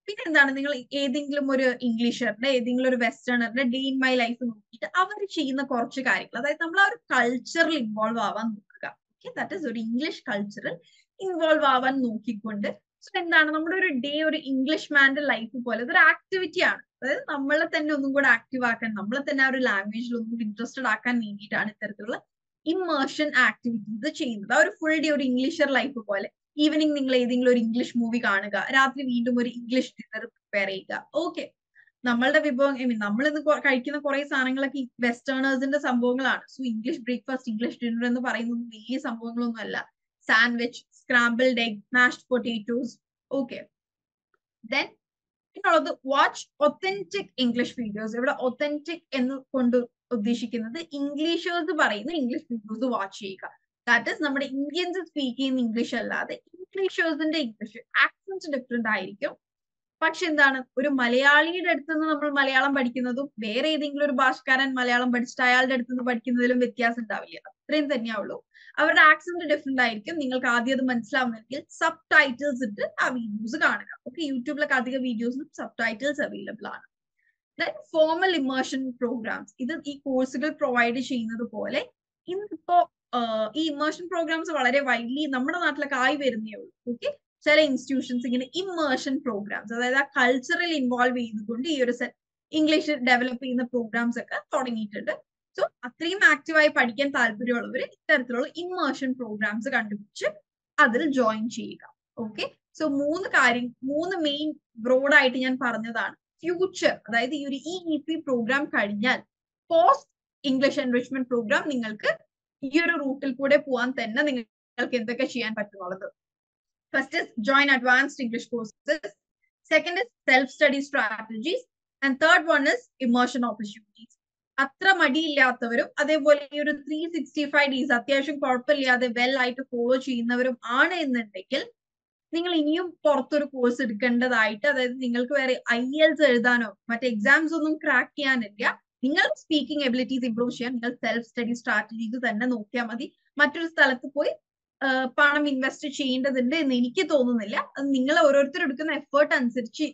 പിന്നെ എന്താണ് നിങ്ങൾ ഏതെങ്കിലും ഒരു ഇംഗ്ലീഷറിന്റെ ഏതെങ്കിലും ഒരു വെസ്റ്റേണറിന്റെ ഡേ ഇൻ മൈ ലൈഫ് നോക്കിയിട്ട് അവർ ചെയ്യുന്ന കുറച്ച് കാര്യങ്ങൾ അതായത് നമ്മൾ ആ ഒരു കൾച്ചറിൽ ഇൻവോൾവ് ആവാൻ നോക്കുക. ഓക്കെ ദാറ്റ് ഇസ് ഒരു ഇംഗ്ലീഷ് കൾച്ചറിൽ ഇൻവോൾവ് ആവാൻ നോക്കിക്കൊണ്ട് സോ എന്താണ്? നമ്മുടെ ഒരു ഡേ ഒരു ഇംഗ്ലീഷ് മാന്റെ ലൈഫ് പോലെ അതൊരു ആക്ടിവിറ്റി ആണ്. അതായത് നമ്മളെ തന്നെ ഒന്നും കൂടെ ആക്റ്റീവ് ആക്കാൻ നമ്മളെ തന്നെ ആ ഒരു ലാംഗ്വേജിൽ ഒന്നും ഇൻട്രസ്റ്റഡ് ആക്കാൻ വേണ്ടിയിട്ടാണ് ഇത്തരത്തിലുള്ള ഇമേർഷൻ ആക്ടിവിറ്റീസ് ചെയ്യുന്നത്. ആ ഒരു ഫുൾ ഡേ ഒരു ഇംഗ്ലീഷർ ലൈഫ് പോലെ. ഈവനിങ് നിങ്ങൾ ഏതെങ്കിലും ഒരു ഇംഗ്ലീഷ് മൂവി കാണുക. രാത്രി വീണ്ടും ഒരു ഇംഗ്ലീഷ് ഡിന്നർ പ്രിപ്പയർ ചെയ്യുക. ഓക്കെ നമ്മളുടെ വിഭവം ഐ മീൻ നമ്മൾ ഇന്ന് കഴിക്കുന്ന കുറെ സാധനങ്ങളൊക്കെ വെസ്റ്റേണേഴ്സിന്റെ സംഭവങ്ങളാണ്. So English breakfast English dinner എന്ന് പറയുന്നത് വലിയ സംഭവങ്ങളൊന്നും അല്ല. Sandwich scrambled egg mashed potatoes okay then പിന്നുള്ളത് വാച്ച് ഒത്തന്റിക് ഇംഗ്ലീഷ് വീഡിയോസ് ഇവിടെ ഒത്തന്റിക് എന്ന് കൊണ്ട് ഉദ്ദേശിക്കുന്നത് ഇംഗ്ലീഷേഴ്സ് പറയുന്ന ഇംഗ്ലീഷ് വീഡിയോസ് വാച്ച് ചെയ്യുക. ദാറ്റ് ഇസ് നമ്മുടെ ഇന്ത്യൻസ് സ്പീക്ക് ചെയ്യുന്ന ഇംഗ്ലീഷ് അല്ലാതെ ഇംഗ്ലീഷേഴ്സിന്റെ ഇംഗ്ലീഷ് ആക്സൻസ് ഡിഫറെന്റ് ആയിരിക്കും. പക്ഷെ എന്താണ്? ഒരു മലയാളിയുടെ അടുത്ത് നിന്ന് നമ്മൾ മലയാളം പഠിക്കുന്നതും വേറെ ഏതെങ്കിലും ഒരു ഭാഷക്കാരൻ മലയാളം പഠിച്ചിട്ട് അയാളുടെ അടുത്ത് നിന്ന് പഠിക്കുന്നതിലും വ്യത്യാസം ഉണ്ടാവില്ല. അത്രയും തന്നെയാവുള്ളൂ അവരുടെ ആക്സെന്റ് ഡിഫറെന്റ് ആയിരിക്കും. നിങ്ങൾക്ക് ആദ്യം അത് മനസ്സിലാവുന്നെങ്കിൽ സബ് ടൈറ്റിൽസ് ഇട്ട് ആ വീഡിയോസ് കാണുക. ഓക്കെ യൂട്യൂബിലൊക്കെ അധിക വീഡിയോസിനും സബ് ടൈറ്റിൽസ് അവൈലബിൾ ആണ്. ദെൻ ഫോമൽ ഇമേർഷൻ പ്രോഗ്രാംസ് ഇത് ഈ കോഴ്സുകൾ പ്രൊവൈഡ് ചെയ്യുന്നത് പോലെ ഇന്നിപ്പോ ഈ ഇമേർഷൻ പ്രോഗ്രാംസ് വളരെ വൈഡ്ലി നമ്മുടെ നാട്ടിലൊക്കെ ആയി വരുന്നേ ഉള്ളൂ. ഓക്കെ ചില ഇൻസ്റ്റിറ്റ്യൂഷൻസ് ഇങ്ങനെ ഇമേർഷൻ പ്രോഗ്രാംസ് അതായത് ആ കൾച്ചറൽ ഇൻവോൾവ് ചെയ്തുകൊണ്ട് ഈ ഒരു ഇംഗ്ലീഷ് ഡെവലപ്പ് ചെയ്യുന്ന പ്രോഗ്രാംസ് ഒക്കെ തുടങ്ങിയിട്ടുണ്ട്. സോ അത്രയും ആക്റ്റീവായി പഠിക്കാൻ താല്പര്യമുള്ളവർ ഇത്തരത്തിലുള്ള ഇമേർഷൻ പ്രോഗ്രാംസ് കണ്ടുപിടിച്ച് അതിൽ ജോയിൻ ചെയ്യുക. ഓക്കെ സോ മൂന്ന് കാര്യം മൂന്ന് മെയിൻ ബ്രോഡായിട്ട് ഞാൻ പറഞ്ഞതാണ്. ഫ്യൂച്ചർ അതായത് ഈ ഒരു ഇ പി പ്രോഗ്രാം കഴിഞ്ഞാൽ പോസ്റ്റ് ഇംഗ്ലീഷ് എൻറിച്ച്മെന്റ് പ്രോഗ്രാം നിങ്ങൾക്ക് ഈ ഒരു റൂട്ടിൽ കൂടെ പോകാൻ തന്നെ നിങ്ങൾക്ക് എന്തൊക്കെ ചെയ്യാൻ പറ്റുന്നുള്ളത്. First is join advanced English courses second is self study strategies and third one is immersion opportunities അത്ര മടിയില്ലാത്തവരും അതേപോലെ ഈ ഒരു ത്രീ സിക്സ്റ്റി ഫൈവ് ഡേയ്സ് അത്യാവശ്യം കുഴപ്പമില്ലാതെ വെൽ ആയിട്ട് ഫോളോ ചെയ്യുന്നവരും ആണ് എന്നുണ്ടെങ്കിൽ നിങ്ങൾ ഇനിയും പുറത്തൊരു കോഴ്സ് എടുക്കേണ്ടതായിട്ട് അതായത് നിങ്ങൾക്ക് വേറെ ഐ എൽസ് എഴുതാനോ മറ്റേ എക്സാംസ് ഒന്നും ക്രാക്ക് ചെയ്യാനില്ല. നിങ്ങൾ സ്പീക്കിംഗ് എബിലിറ്റീസ് ഇംപ്രൂവ് ചെയ്യാൻ നിങ്ങൾ സെൽഫ് സ്റ്റഡി സ്ട്രാറ്റജീസ് തന്നെ നോക്കിയാൽ മതി. മറ്റൊരു സ്ഥലത്ത് പോയി പണം ഇൻവെസ്റ്റ് ചെയ്യേണ്ടതുണ്ട് എന്ന് എനിക്ക് തോന്നുന്നില്ല. അത് നിങ്ങൾ ഓരോരുത്തർ എടുക്കുന്ന എഫേർട്ട് അനുസരിച്ച്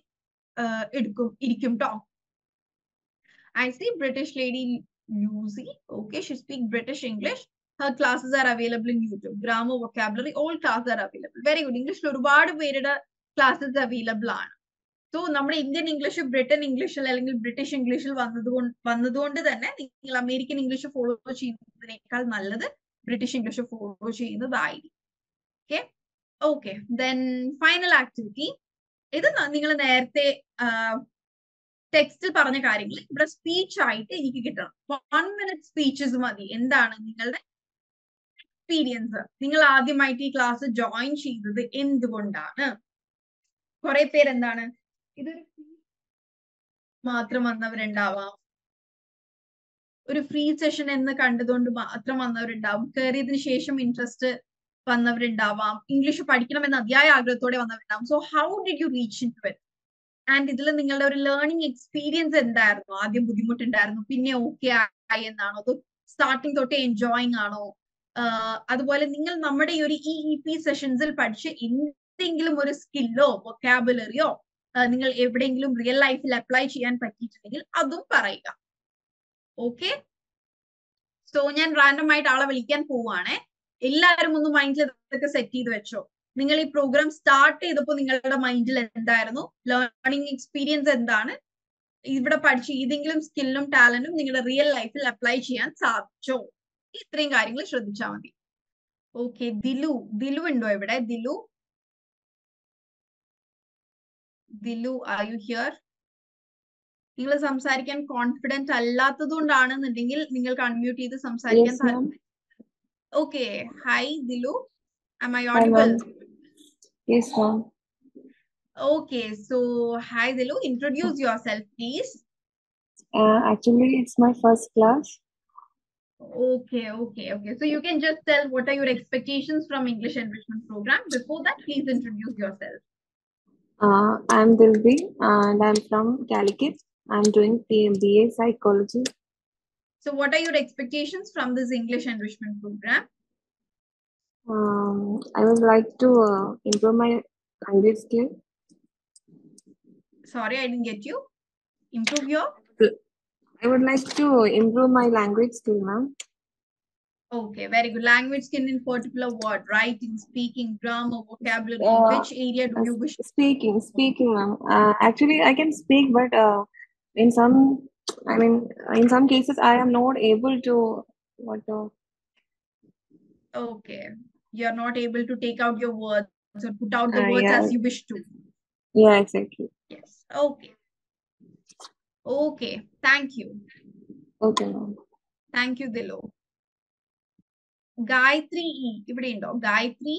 എടുക്കും ഇരിക്കും ട്ടോ. I see British lady Lucy okay she speak British English. Her classes are available in YouTube. Grammar, vocabulary, all classes are available. Very good. ഇംഗ്ലീഷിൽ ഒരുപാട് പേരുടെ ക്ലാസ്സസ് അവൈലബിൾ ആണ്. സോ നമ്മുടെ ഇന്ത്യൻ ഇംഗ്ലീഷ് ബ്രിട്ടൻ ഇംഗ്ലീഷിൽ അല്ലെങ്കിൽ ബ്രിട്ടീഷ് ഇംഗ്ലീഷിൽ വന്നതുകൊണ്ട് വന്നതുകൊണ്ട് തന്നെ നിങ്ങൾ അമേരിക്കൻ ഇംഗ്ലീഷ് ഫോളോ ചെയ്യുന്നതിനേക്കാൾ നല്ലത് ബ്രിട്ടീഷ് ഇംഗ്ലീഷ് ഫോളോ ചെയ്യുന്നതായിരിക്കും. Okay okay then final activity ഇത് നിങ്ങൾ നേരത്തെ ടെക്സ്റ്റിൽ പറഞ്ഞ കാര്യങ്ങൾ. ഇവിടെ സ്പീച്ച് ആയിട്ട് എനിക്ക് കിട്ടണം. വൺ മിനിറ്റ് സ്പീച്ചസ് മതി. എന്താണ് നിങ്ങളുടെ എക്സ്പീരിയൻസ് നിങ്ങൾ ആദ്യമായിട്ട് ഈ ക്ലാസ് ജോയിൻ ചെയ്തത് എന്തുകൊണ്ടാണ്? കുറെ പേരെന്താണ്? ഇതൊരു മാത്രം വന്നവരുണ്ടാവാം. ഒരു ഫ്രീ സെഷൻ എന്ന് കണ്ടതുകൊണ്ട് മാത്രം വന്നവരുണ്ടാവും. കയറിയതിനു ശേഷം ഇൻട്രസ്റ്റ് വന്നവരുണ്ടാവാം. ഇംഗ്ലീഷ് പഠിക്കണമെന്ന് അതിയായ ആഗ്രഹത്തോടെ വന്നവരുണ്ടാവും. So how did you reach into it and ഇതിൽ നിങ്ങളുടെ ഒരു ലേണിംഗ് എക്സ്പീരിയൻസ് എന്തായിരുന്നു? ആദ്യം ബുദ്ധിമുട്ടുണ്ടായിരുന്നു. പിന്നെ ഓക്കെ ആയി എന്നാണോ? അതോ സ്റ്റാർട്ടിങ് തൊട്ടേ എൻജോയിങ് ആണോ? അതുപോലെ നിങ്ങൾ നമ്മുടെ ഈ ഒരു ഇ ഇ പി സെഷൻസിൽ പഠിച്ച എന്തെങ്കിലും ഒരു സ്കില്ലോ വൊക്കാബുലറിയോ നിങ്ങൾ എവിടെയെങ്കിലും റിയൽ ലൈഫിൽ അപ്ലൈ ചെയ്യാൻ പറ്റിയിട്ടുണ്ടെങ്കിൽ അതും പറയുക. ഓക്കെ സോ ഞാൻ റാൻഡം ആയിട്ട് ആളെ വിളിക്കാൻ പോവാണേ എല്ലാവരും ഒന്ന് മൈൻഡിൽ ഇതൊക്കെ സെറ്റ് ചെയ്ത് വെച്ചോ. നിങ്ങൾ ഈ പ്രോഗ്രാം സ്റ്റാർട്ട് ചെയ്തപ്പോൾ നിങ്ങളുടെ മൈൻഡിൽ എന്തായിരുന്നു? ലേണിംഗ് എക്സ്പീരിയൻസ് എന്താണ്? ഇവിടെ പഠിച്ച ഏതെങ്കിലും സ്കില്ലും ടാലന്റും നിങ്ങളുടെ റിയൽ ലൈഫിൽ അപ്ലൈ ചെയ്യാൻ സാധിച്ചോ? ഇത്രയും കാര്യങ്ങൾ ശ്രദ്ധിച്ചാൽ മതി ഓക്കെ ദിലു ദിലു ഉണ്ടോ ഇവിടെ Dilu Dilu are you here നിങ്ങൾ സംസാരിക്കാൻ കോൺഫിഡന്റ് അല്ലാത്തത് കൊണ്ടാണെന്നുണ്ടെങ്കിൽ നിങ്ങൾക്ക് അൺമ്യൂട്ട് ചെയ്ത് സംസാരിക്കാൻ സാധിക്കും. Okay hi Dilu am I audible? So Yes, ma'am. Okay, so hi Dilu, introduce yourself, please. Uh, actually, it's my first class. Okay, okay, okay. So you can just tell what are your expectations from English enrichment program. Before that, please introduce yourself. Uh, I'm Dilvi and I'm from Calicut. I'm doing BA Psychology. So what are your expectations from this English enrichment program? Um, I would like to uh, improve my language skill. Sorry, I didn't get you. Improve your. I would like to improve my language skill, ma'am. Okay, very good. Language skill in particular what? Writing, speaking, grammar, vocabulary. Uh, Which area do you wish? Speaking, speaking, ma'am. Uh, actually, I can speak, but uh, in some, I mean, in some cases, I am not able to. What? Uh, Okay, you're not able to take out your words or put out the Uh, words yeah. as you wish to. yeah, exactly. Yes. Okay. Okay, thank you. Okay. Thank you, Dilo. Gayatri E. Give it Gayatri.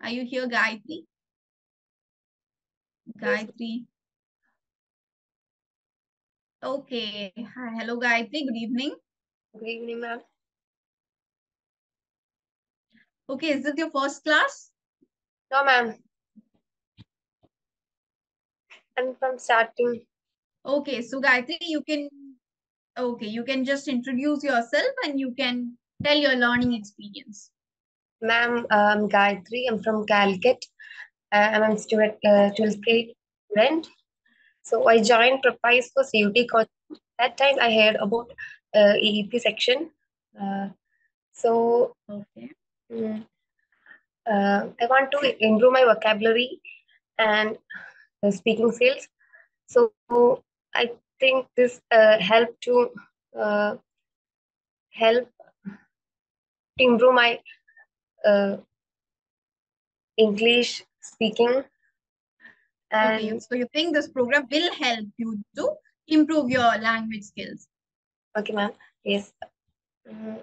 Are you here, Gayatri? Gayatri. Okay. Hi, hello, Gayatri. Good evening. Good evening, ma'am. Okay, is this your first class? No, ma'am. I'm from starting. Okay. So, Gayatri, you can, okay, you can just introduce yourself and you can tell your learning experience. Ma'am, I'm Gayatri, I'm from Calicut. Uh, I'm a student, uh, 12th grade student. So I joined Propise for CUT course. That time I heard about uh, EEP section. Uh, so Okay. uh, I want to improve my vocabulary and speaking skills. So I think this uh, help to uh, help to improve my uh, English speaking. Okay. So, you think this program will help you to improve your language skills? okay, ma'am. Yes. Mm,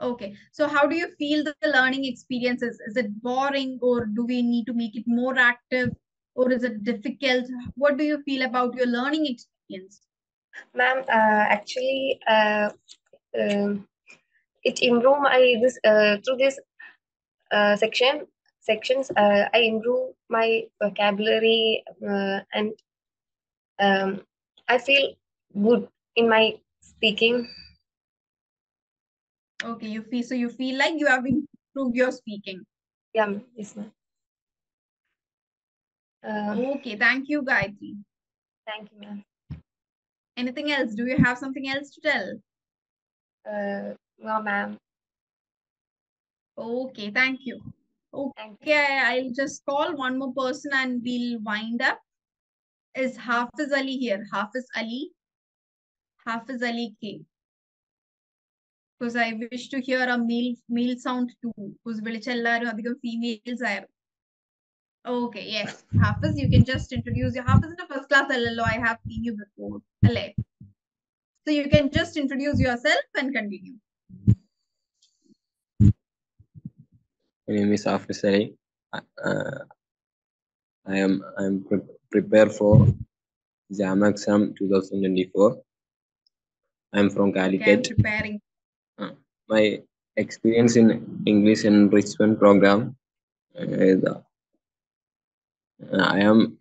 Okay, so how do you feel the learning experience is? It boring or do we need to make it more active or is it difficult? What do you feel about your learning experience experience? Ma'am, uh, actually, uh, um, it improve my this uh, through this uh, section sections. Uh, I improve my vocabulary uh, and um, I feel good in my speaking. Okay, you feel so you feel like you have improved your speaking. Yeah, yes, ma'am. Uh, Okay, thank you, Gayatri. thank you, ma'am. Anything else? Do you have something else to tell? Uh, no, ma'am. Okay, thank you. Thank you. Okay, I'll just call one more person and we'll wind up. Is Hafiz Ali here? Hafiz Ali? Hafiz Ali K. Because I wish to hear a male male sound too. Because വിളിച്ച എല്ലാവരും അധികം females ആയിരുന്നു. Okay, yes. Hafiz, you can just introduce your Hafiz in the first class അല്ലല്ലോ. I have seen you before. അല്ലേ? So you can just introduce yourself and continue. My name is Hafiz Ali. Uh, I am I am pre- prepared for JAM exam 2024. I am from Okay, I'm Calicut. preparing. My experience in English enrichment program is uh, I am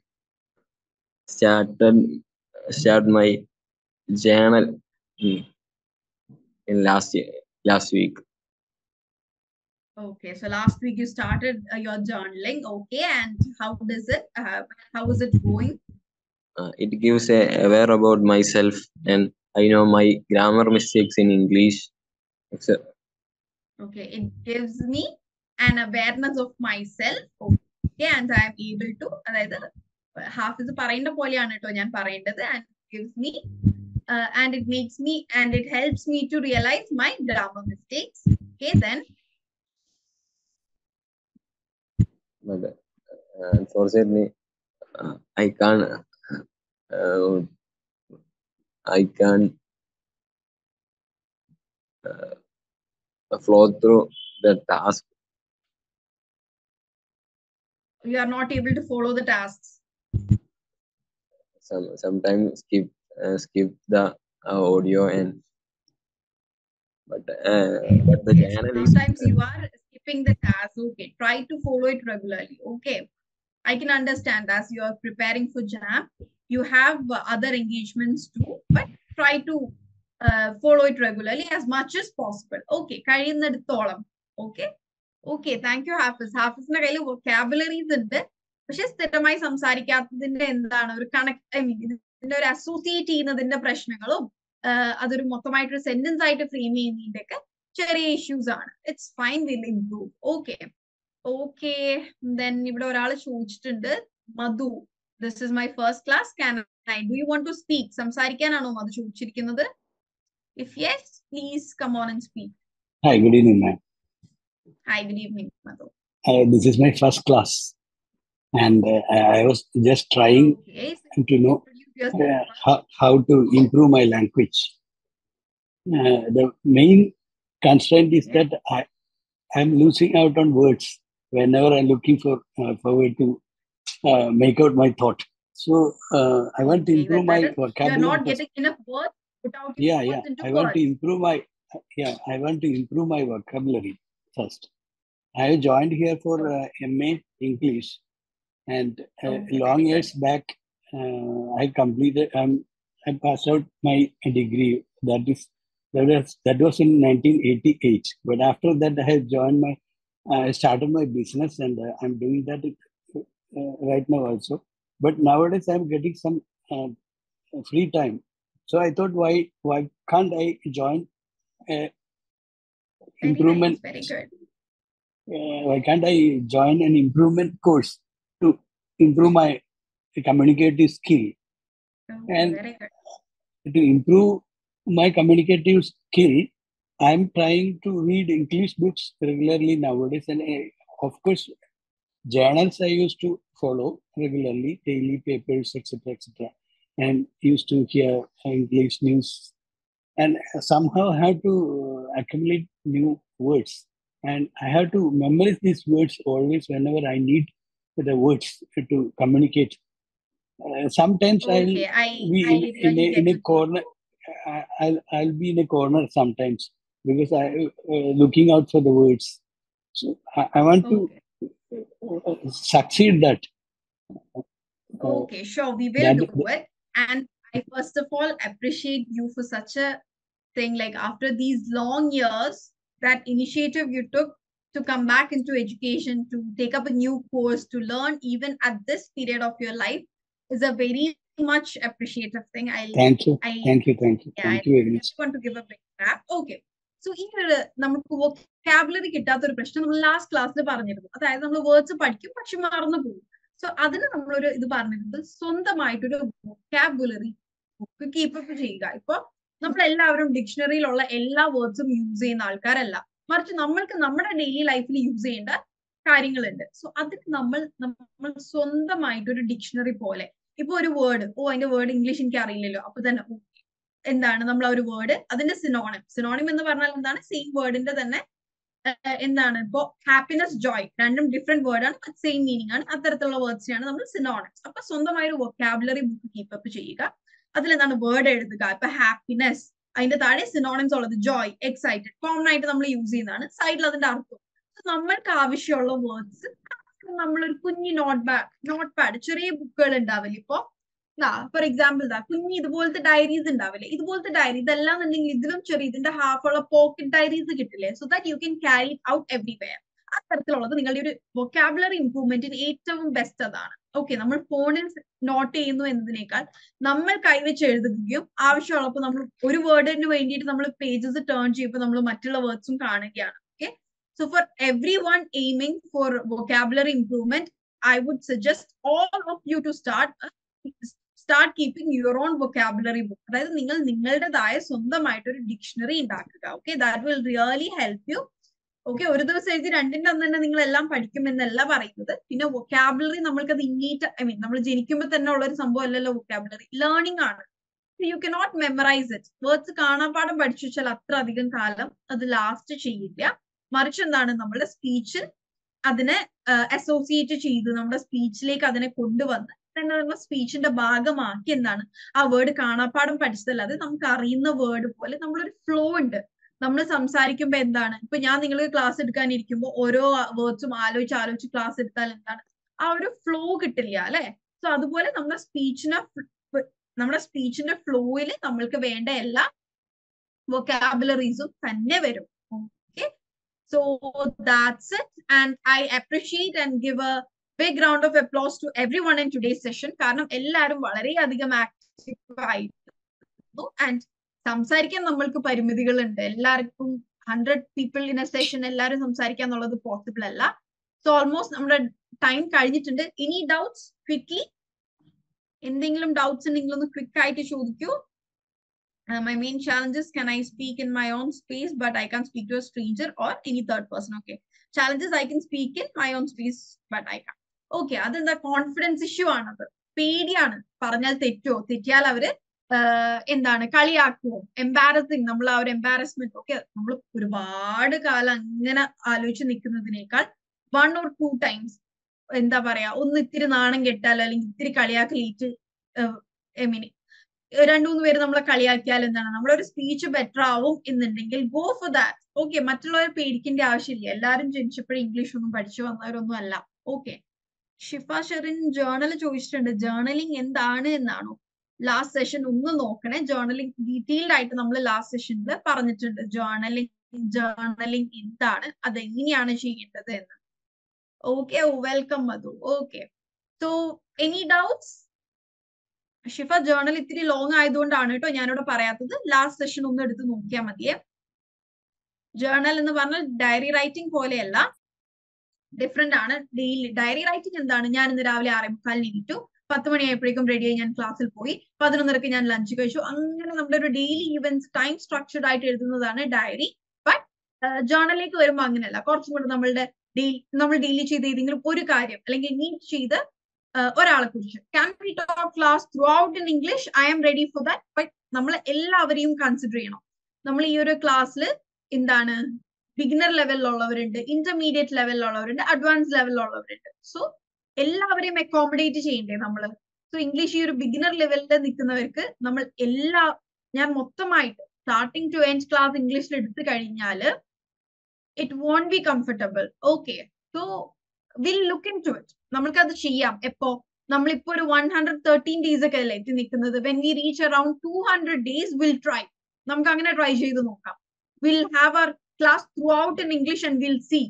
started start my journal in, in last year last week. Okay, so last week you started uh, your journaling. Okay, and how does it? Uh, how is it going? uh, it gives a aware about myself and i know my grammar mistakes in english etc Okay, it gives me an awareness of myself. Okay, and I am able to അതായത് half ഇത് പറയുന്ന പോലെയാണ് കേട്ടോ ഞാൻ പറയേണ്ടത് and gives me uh, and it makes me and it helps me to realize my grammar mistakes. Okay, then but uh, unfortunately uh, i can't uh, i can't uh, flow through the task you are not able to follow the tasks. some sometimes skip uh, skip the uh, audio and but uh, but the channel is sometimes you are skipping the task. Okay, try to follow it regularly. Okay, I can understand as you are preparing for JAM, you have uh, other engagements too, but try to uh, it regularly as much as possible. Okay, കഴിയുന്നിടത്തോളം. Okay okay thank you Hafis ഹാഫിസിന്റെ കയ്യിൽ vocabularies ഉണ്ട്. പക്ഷെ സ്ഥിരമായി സംസാരിക്കാത്തതിന്റെ എന്താണ്? ഒരു connect I mean ഇതിന്റെ ഒരു associate ചെയ്യുന്നതിന്റെ പ്രശ്നങ്ങളും അതൊരു മൊത്തമായിട്ടൊരു സെന്റൻസ് ആയിട്ട് ഫ്രെയിം ചെയ്യുന്നതിന്റെ ഒക്കെ ചെറിയ ഇഷ്യൂസ് ആണ്. It's fine will improve okay okay then ഇവിടെ ഒരാൾ ചോദിച്ചിട്ടുണ്ട് Madhu this is my first class can do you want to speak സംസാരിക്കാനാണോ Madhu ചോദിച്ചിരിക്കുന്നത്? If yes, please come on and speak. Hi, good evening, ma'am. Hi, good evening, Madhu. Uh, this is my first class, and uh, I was just trying okay, so to know uh, how, how to improve my language. Uh, the main constraint is that I am losing out on words whenever I'm looking for uh, forward to uh, make out my thought. So I want to improve okay, my vocabulary. You're not getting enough words without yeah, yeah. I want words. to improve my yeah. I want to improve my vocabulary first. I joined here for uh, MA English, and uh, Okay, long years back, uh, I completed. Um, I passed out my degree. That is that was that was in 1988. But after that, I have joined my. I started my business, and uh, I'm doing that uh, right now also. But nowadays, I'm getting some uh, free time. So I thought, why why can't I join improvement? very good. uh, why can't I join an improvement course to improve my communicative skill? Okay, And-. To improve my communicative skill, I'm trying to read English books regularly nowadays, and uh, of course, journals I used to follow regularly, daily papers, etc., etc., and used to hear English news, and somehow had to uh, accumulate new words, and I had to memorize these words always whenever I need the words to communicate Uh, sometimes I'll I be I in, in a in a corner. I- I'll I'll be in a corner sometimes because I uh, looking out for the words. So I, I want to Okay. uh, succeed that. Uh, Okay, sure, we will that do it. And I first of all appreciate you for such a thing. Like after these long years, that initiative you took to come back into education, to take up a new course, to learn even at this period of your life is a very much appreciative thing. I thank you, I thank you, thank you, yeah, I thank you very much. just want to give a big clap. Okay. So ഈ ഒരു നമുക്ക് vocabulary കിട്ടാത്ത ഒരു പ്രശ്നം നമ്മൾ last ക്ലാസ്സിൽ പറഞ്ഞിരുന്നു അതായത് നമ്മൾ വേർഡ്സ് പഠിക്കും പക്ഷെ മറന്നു പോകും സോ അതിന് നമ്മളൊരു ഇത് പറഞ്ഞിരുന്നത് സ്വന്തമായിട്ടൊരു വൊക്കാബുലറി ബുക്ക് കീപ്പപ്പ് ചെയ്യുക. ഇപ്പൊ നമ്മൾ എല്ലാവരും ഡിക്ഷണറിയിലുള്ള എല്ലാ വേർഡ്സും യൂസ് ചെയ്യുന്ന ആൾക്കാരല്ല. മറിച്ച് നമ്മൾക്ക് നമ്മുടെ ഡെയിലി ലൈഫിൽ യൂസ് ചെയ്യേണ്ട കാര്യങ്ങളുണ്ട്. സോ അതിന് നമ്മൾ നമ്മൾ സ്വന്തമായിട്ടൊരു ഡിക്ഷണറി പോലെ. ഇപ്പൊ ഒരു വേർഡ് ഓ അതിന്റെ വേർഡ് ഇംഗ്ലീഷ് എനിക്ക് അറിയില്ലല്ലോ അപ്പൊ തന്നെ എന്താണ് നമ്മൾ ആ ഒരു വേർഡ് അതിന്റെ സിനോണിം സിനോണിം എന്ന് പറഞ്ഞാൽ എന്താണ്? സെയിം വേർഡിന്റെ തന്നെ എന്താണ്? ഇപ്പോ ഹാപ്പിനെസ് ജോയ് രണ്ടും ഡിഫറെന്റ് വേർഡ് ആണ്. സെയിം മീനിങ് ആണ്. അത്തരത്തിലുള്ള വേർഡ്സിനാണ് നമ്മൾ സിനോണിംസ് അപ്പൊ സ്വന്തമായ ഒരു വൊക്കാബുലറി ബുക്ക് കീപ്പപ്പ് ചെയ്യുക. അതിൽ എന്താണ് വേർഡ് എഴുതുക. ഇപ്പൊ ഹാപ്പിനെസ് അതിന്റെ താഴെ സിനോണിംസ് ഉള്ളത് ജോയ് എക്സൈറ്റഡ് കോമൺ ആയിട്ട് നമ്മൾ യൂസ് ചെയ്യുന്നതാണ്. സൈഡിൽ അതിന്റെ അർത്ഥം. നമ്മൾക്ക് ആവശ്യമുള്ള വേർഡ്സ് നമ്മളൊരു കുഞ്ഞി നോട്ട് ബാഗ് നോട്ട് പാഡ് ചെറിയ ബുക്കുകൾ ഉണ്ടാവില്ല ഇപ്പൊ? ഫോർ എക്സാമ്പിൾ ഇതാ കുഞ്ഞി ഇതുപോലത്തെ ഡയറീസ് ഉണ്ടാവില്ലേ ഇതുപോലത്തെ ഡയറി ഇതെല്ലാം എന്നുണ്ടെങ്കിൽ ഇതിലും ചെറിയ ഇതിന്റെ ഹാഫ് ഉള്ള പോക്കറ്റ് ഡയറീസ് കിട്ടില്ലേ? So that you can carry out everywhere അത്തരത്തിലുള്ളത് നിങ്ങളുടെ ഒരു വൊക്കാബുലറി ഇംപ്രൂവ്മെന്റിന് ഏറ്റവും ബെസ്റ്റ് അതാണ്. ഓക്കെ നമ്മൾ ഫോണിൽ നോട്ട് ചെയ്യുന്നു എന്നതിനേക്കാൾ നമ്മൾ കൈവച്ച് എഴുതുകയും ആവശ്യമുള്ളപ്പോൾ നമ്മൾ ഒരു വേർഡിന് വേണ്ടിയിട്ട് നമ്മൾ പേജസ് ടേൺ ചെയ്യുമ്പോൾ നമ്മൾ മറ്റുള്ള വേർഡ്സും കാണുകയാണ്. Okay so for every one aiming for vocabulary improvement I would suggest all of you to start start keeping your own vocabulary book അതായത് നിങ്ങൾ നിങ്ങളുടേതായ സ്വന്തമായിട്ട് ഒരു ഡിക്ഷണറി ഉണ്ടാക്കുക. Okay that will really help you okay ഒരു ദിവസം എഴുതി രണ്ടിന്റെ അന്ന് തന്നെ നിങ്ങൾ എല്ലാം പഠിക്കുമെന്നല്ല പറയുന്നത്. പിന്നെ വൊക്കാബുലറി നമ്മൾക്ക് നമ്മൾക്കത് ഇന്നീറ്റ് ഐ മീൻ നമ്മൾ ജനിക്കുമ്പോൾ തന്നെ ഉള്ള ഒരു സംഭവം അല്ലല്ലോ വൊക്കാബുലറി ലേണിംഗ് ആണ് you can not memorize it words കാണാപ്പാടം പഠിച്ചു വെച്ചാൽ അത്ര അധികം കാലം അത് ലാസ്റ്റ് ചെയ്യില്ല. മറിച്ച് എന്താണ്? നമ്മുടെ സ്പീച്ചിൽ അതിനെ അസോസിയേറ്റ് ചെയ്ത് നമ്മുടെ സ്പീച്ചിലേക്ക് അതിനെ കൊണ്ടുവന്ന് നമ്മുടെ സ്പീച്ചിന്റെ ഭാഗമാക്കി എന്താണ് ആ വേർഡ് കാണാപ്പാടം പഠിച്ചതല്ലാതെ നമുക്ക് അറിയുന്ന വേർഡ് പോലെ നമ്മളൊരു ഫ്ലോ ഉണ്ട്. നമ്മൾ സംസാരിക്കുമ്പോ എന്താണ്? ഇപ്പൊ ഞാൻ നിങ്ങൾ ക്ലാസ് എടുക്കാനിരിക്കുമ്പോൾ ഓരോ വേർഡ്സും ആലോചിച്ച് ആലോചിച്ച് ക്ലാസ് എടുത്താൽ എന്താണ്? ആ ഒരു ഫ്ലോ കിട്ടില്ല അല്ലെ? സോ അതുപോലെ നമ്മുടെ സ്പീച്ചിനെ നമ്മുടെ സ്പീച്ചിന്റെ ഫ്ലോയിൽ നമ്മൾക്ക് വേണ്ട എല്ലാ വൊക്കാബുലറീസും തന്നെ വരും. Okay so that's it and I appreciate and give a big round of applause to every one in today session കാരണം എല്ലാവരും വളരെയധികം ആക്റ്റീവ് ആയിരുന്നു ആൻഡ് സംസാരിക്കാൻ നമ്മൾക്ക് പരിമിതികളുണ്ട്. എല്ലാവർക്കും hundred people in a session എല്ലാവരും സംസാരിക്കുക എന്നുള്ളത് പോസിബിൾ അല്ല. സോ ഓൾമോസ്റ്റ് നമ്മുടെ ടൈം കഴിഞ്ഞിട്ടുണ്ട്. ഇനി ഡൗട്ട്സ് ക്വിക്ലി എന്തെങ്കിലും ഡൗട്ട്സ് ഉണ്ടെങ്കിൽ ഒന്ന് ക്വിക്ക് ആയിട്ട് ചോദിക്കൂ. My main challenges can I speak in my own space but I can speak to a stranger or any third person okay challenges I can speak in my own space but I can't. Okay അതെന്താ? Confidence issue ആണത്. പേടിയാണ്. പറഞ്ഞാൽ തെറ്റോ? തെറ്റിയാൽ അവർ എന്താണ്? കളിയാക്കുമോ embarrassing നമ്മൾ ആ ഒരു എംബാരസ്മെന്റ് ഒക്കെ നമ്മൾ ഒരുപാട് കാലം അങ്ങനെ ആലോചിച്ച് നിൽക്കുന്നതിനേക്കാൾ വൺ ഓർ ടു ടൈംസ് എന്താ പറയാ ഒന്ന് ഇത്തിരി നാണം കെട്ടാൽ അല്ലെങ്കിൽ ഇത്തിരി കളിയാക്കലീറ്റ് ഐ മീൻ രണ്ടു മൂന്ന് പേര് നമ്മളെ കളിയാക്കിയാൽ എന്താണ്? ഒരു സ്പീച്ച് ബെറ്റർ ആവും എന്നുണ്ടെങ്കിൽ ഗോ ഫോർ ദാറ്റ് ഓക്കെ മറ്റുള്ളവരെ പേടിക്കേണ്ട ആവശ്യമില്ല. എല്ലാവരും ജനിച്ചപ്പോഴും ഇംഗ്ലീഷ് ഒന്നും പഠിച്ചു വന്നവരൊന്നും അല്ല. ഓക്കെ ഷിഫ ഷെറിൻ ജേർണൽ ചോദിച്ചിട്ടുണ്ട്. ജേർണലിംഗ് എന്താണ് എന്നാണോ? ലാസ്റ്റ് സെഷൻ ഒന്ന് നോക്കണേ. ജേർണലിംഗ് ഡീറ്റെയിൽഡ് ആയിട്ട് നമ്മൾ ലാസ്റ്റ് സെഷനിൽ പറഞ്ഞിട്ടുണ്ട്. ജേർണലിംഗ് ജേർണലിംഗ് എന്താണ്? അത് എങ്ങനെയാണ് ചെയ്യേണ്ടത് എന്ന്. Okay welcome Madhu. Okay so any doubts Shifa journal ഇത്തിരി ലോങ് ആയതുകൊണ്ടാണ് കേട്ടോ ഞാനിവിടെ പറയാത്തത്. ലാസ്റ്റ് സെഷൻ ഒന്ന് എടുത്ത് നോക്കിയാൽ മതിയേ. ജേർണൽ എന്ന് പറഞ്ഞാൽ ഡയറി റൈറ്റിംഗ് പോലെയല്ല. ഡിഫറെന്റ് ആണ്. ഡെയിലി ഡയറി റൈറ്റിംഗ് എന്താണ്? ഞാൻ ഇന്ന് രാവിലെ ആറേ മുക്കാലിന് ഇരിച്ചു പത്ത് മണിയായപ്പോഴേക്കും റെഡിയായി ഞാൻ ക്ലാസ്സിൽ പോയി. പതിനൊന്നരക്ക് ഞാൻ ലഞ്ച് കഴിച്ചു. അങ്ങനെ നമ്മുടെ ഒരു ഡെയിലി ഇവന്റ്സ് ടൈം സ്ട്രക്ചർഡ് ആയിട്ട് എഴുതുന്നതാണ് ഡയറി ബട്ട് ജേർണലിലേക്ക് വരുമ്പോൾ അങ്ങനെയല്ല. കുറച്ചും കൂടെ നമ്മളുടെ ഡെയിലി നമ്മൾ ഡെയിലി ചെയ്ത ഏതെങ്കിലും ഒരു കാര്യം അല്ലെങ്കിൽ മീറ്റ് ചെയ്ത് ഒരാളെ കുറിച്ച്. Can we talk class throughout in English I am ready for that but നമ്മൾ എല്ലാവരെയും കൺസിഡർ ചെയ്യണം. നമ്മൾ ഈ ഒരു ക്ലാസ്സിൽ എന്താണ് ബിഗിനർ ലെവലിലുള്ളവരുണ്ട് ഇന്റർമീഡിയറ്റ് ലെവലിലുള്ളവരുണ്ട് അഡ്വാൻസ് ലെവലിലുള്ളവരുണ്ട് സോ എല്ലാവരെയും അക്കോമഡേറ്റ് ചെയ്യണ്ടേ നമ്മൾ സോ ഇംഗ്ലീഷ് ഈ ഒരു ബിഗിനർ ലെവലിൽ നിൽക്കുന്നവർക്ക് നമ്മൾ എല്ലാ ഞാൻ മൊത്തമായിട്ട് സ്റ്റാർട്ടിങ് ടു എൻഡ് ക്ലാസ് ഇംഗ്ലീഷിൽ എടുത്തു കഴിഞ്ഞാൽ it won't be comfortable okay so will look into it നമ്മൾക്ക് അത് ചെയ്യാം. എപ്പോ? നമ്മളിപ്പോ ഒരു വൺ ഹൺഡ്രഡ് തേർട്ടീൻ ഡേയ്സ് ഒക്കെ അല്ലേ എത്തി നിൽക്കുന്നത് when we reach around two hundred days will try നമുക്ക് അങ്ങനെ ട്രൈ ചെയ്ത് നോക്കാം. Will have our class throughout in English and will see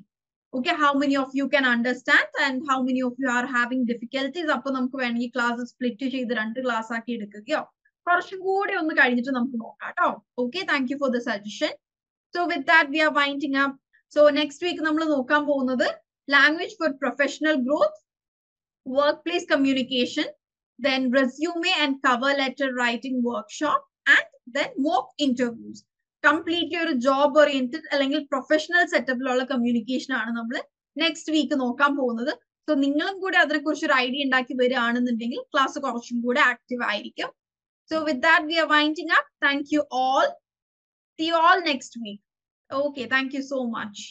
okay how many of you can understand and how many of you are having difficulties അപ്പൊ നമുക്ക് വേണമെങ്കിൽ class split ചെയ്ത് രണ്ട് class ആക്കി എടുക്കുകയോ കുറച്ചും കൂടി ഒന്ന് കഴിഞ്ഞിട്ട് നമുക്ക് നോക്കാം കേട്ടോ. Okay thank you for the suggestion so with that we are winding up so next week നമ്മൾ നോക്കാൻ പോകുന്നത് language for professional growth workplace communication, then resume and cover letter writing workshop, and then mock interviews. Completely ഒരു job oriented അല്ലെങ്കിൽ professional സെറ്റപ്പിലുള്ള communication ആണ് നമ്മൾ next week നോക്കാൻ പോകുന്നത്. സോ നിങ്ങളും കൂടെ അതിനെക്കുറിച്ച് ഒരു ഐഡിയ ഉണ്ടാക്കി വരികയാണെന്നുണ്ടെങ്കിൽ ക്ലാസ് കുറച്ചും കൂടെ ആക്റ്റീവ് ആയിരിക്കും. So with that we are winding up thank you all see all next week okay thank you so much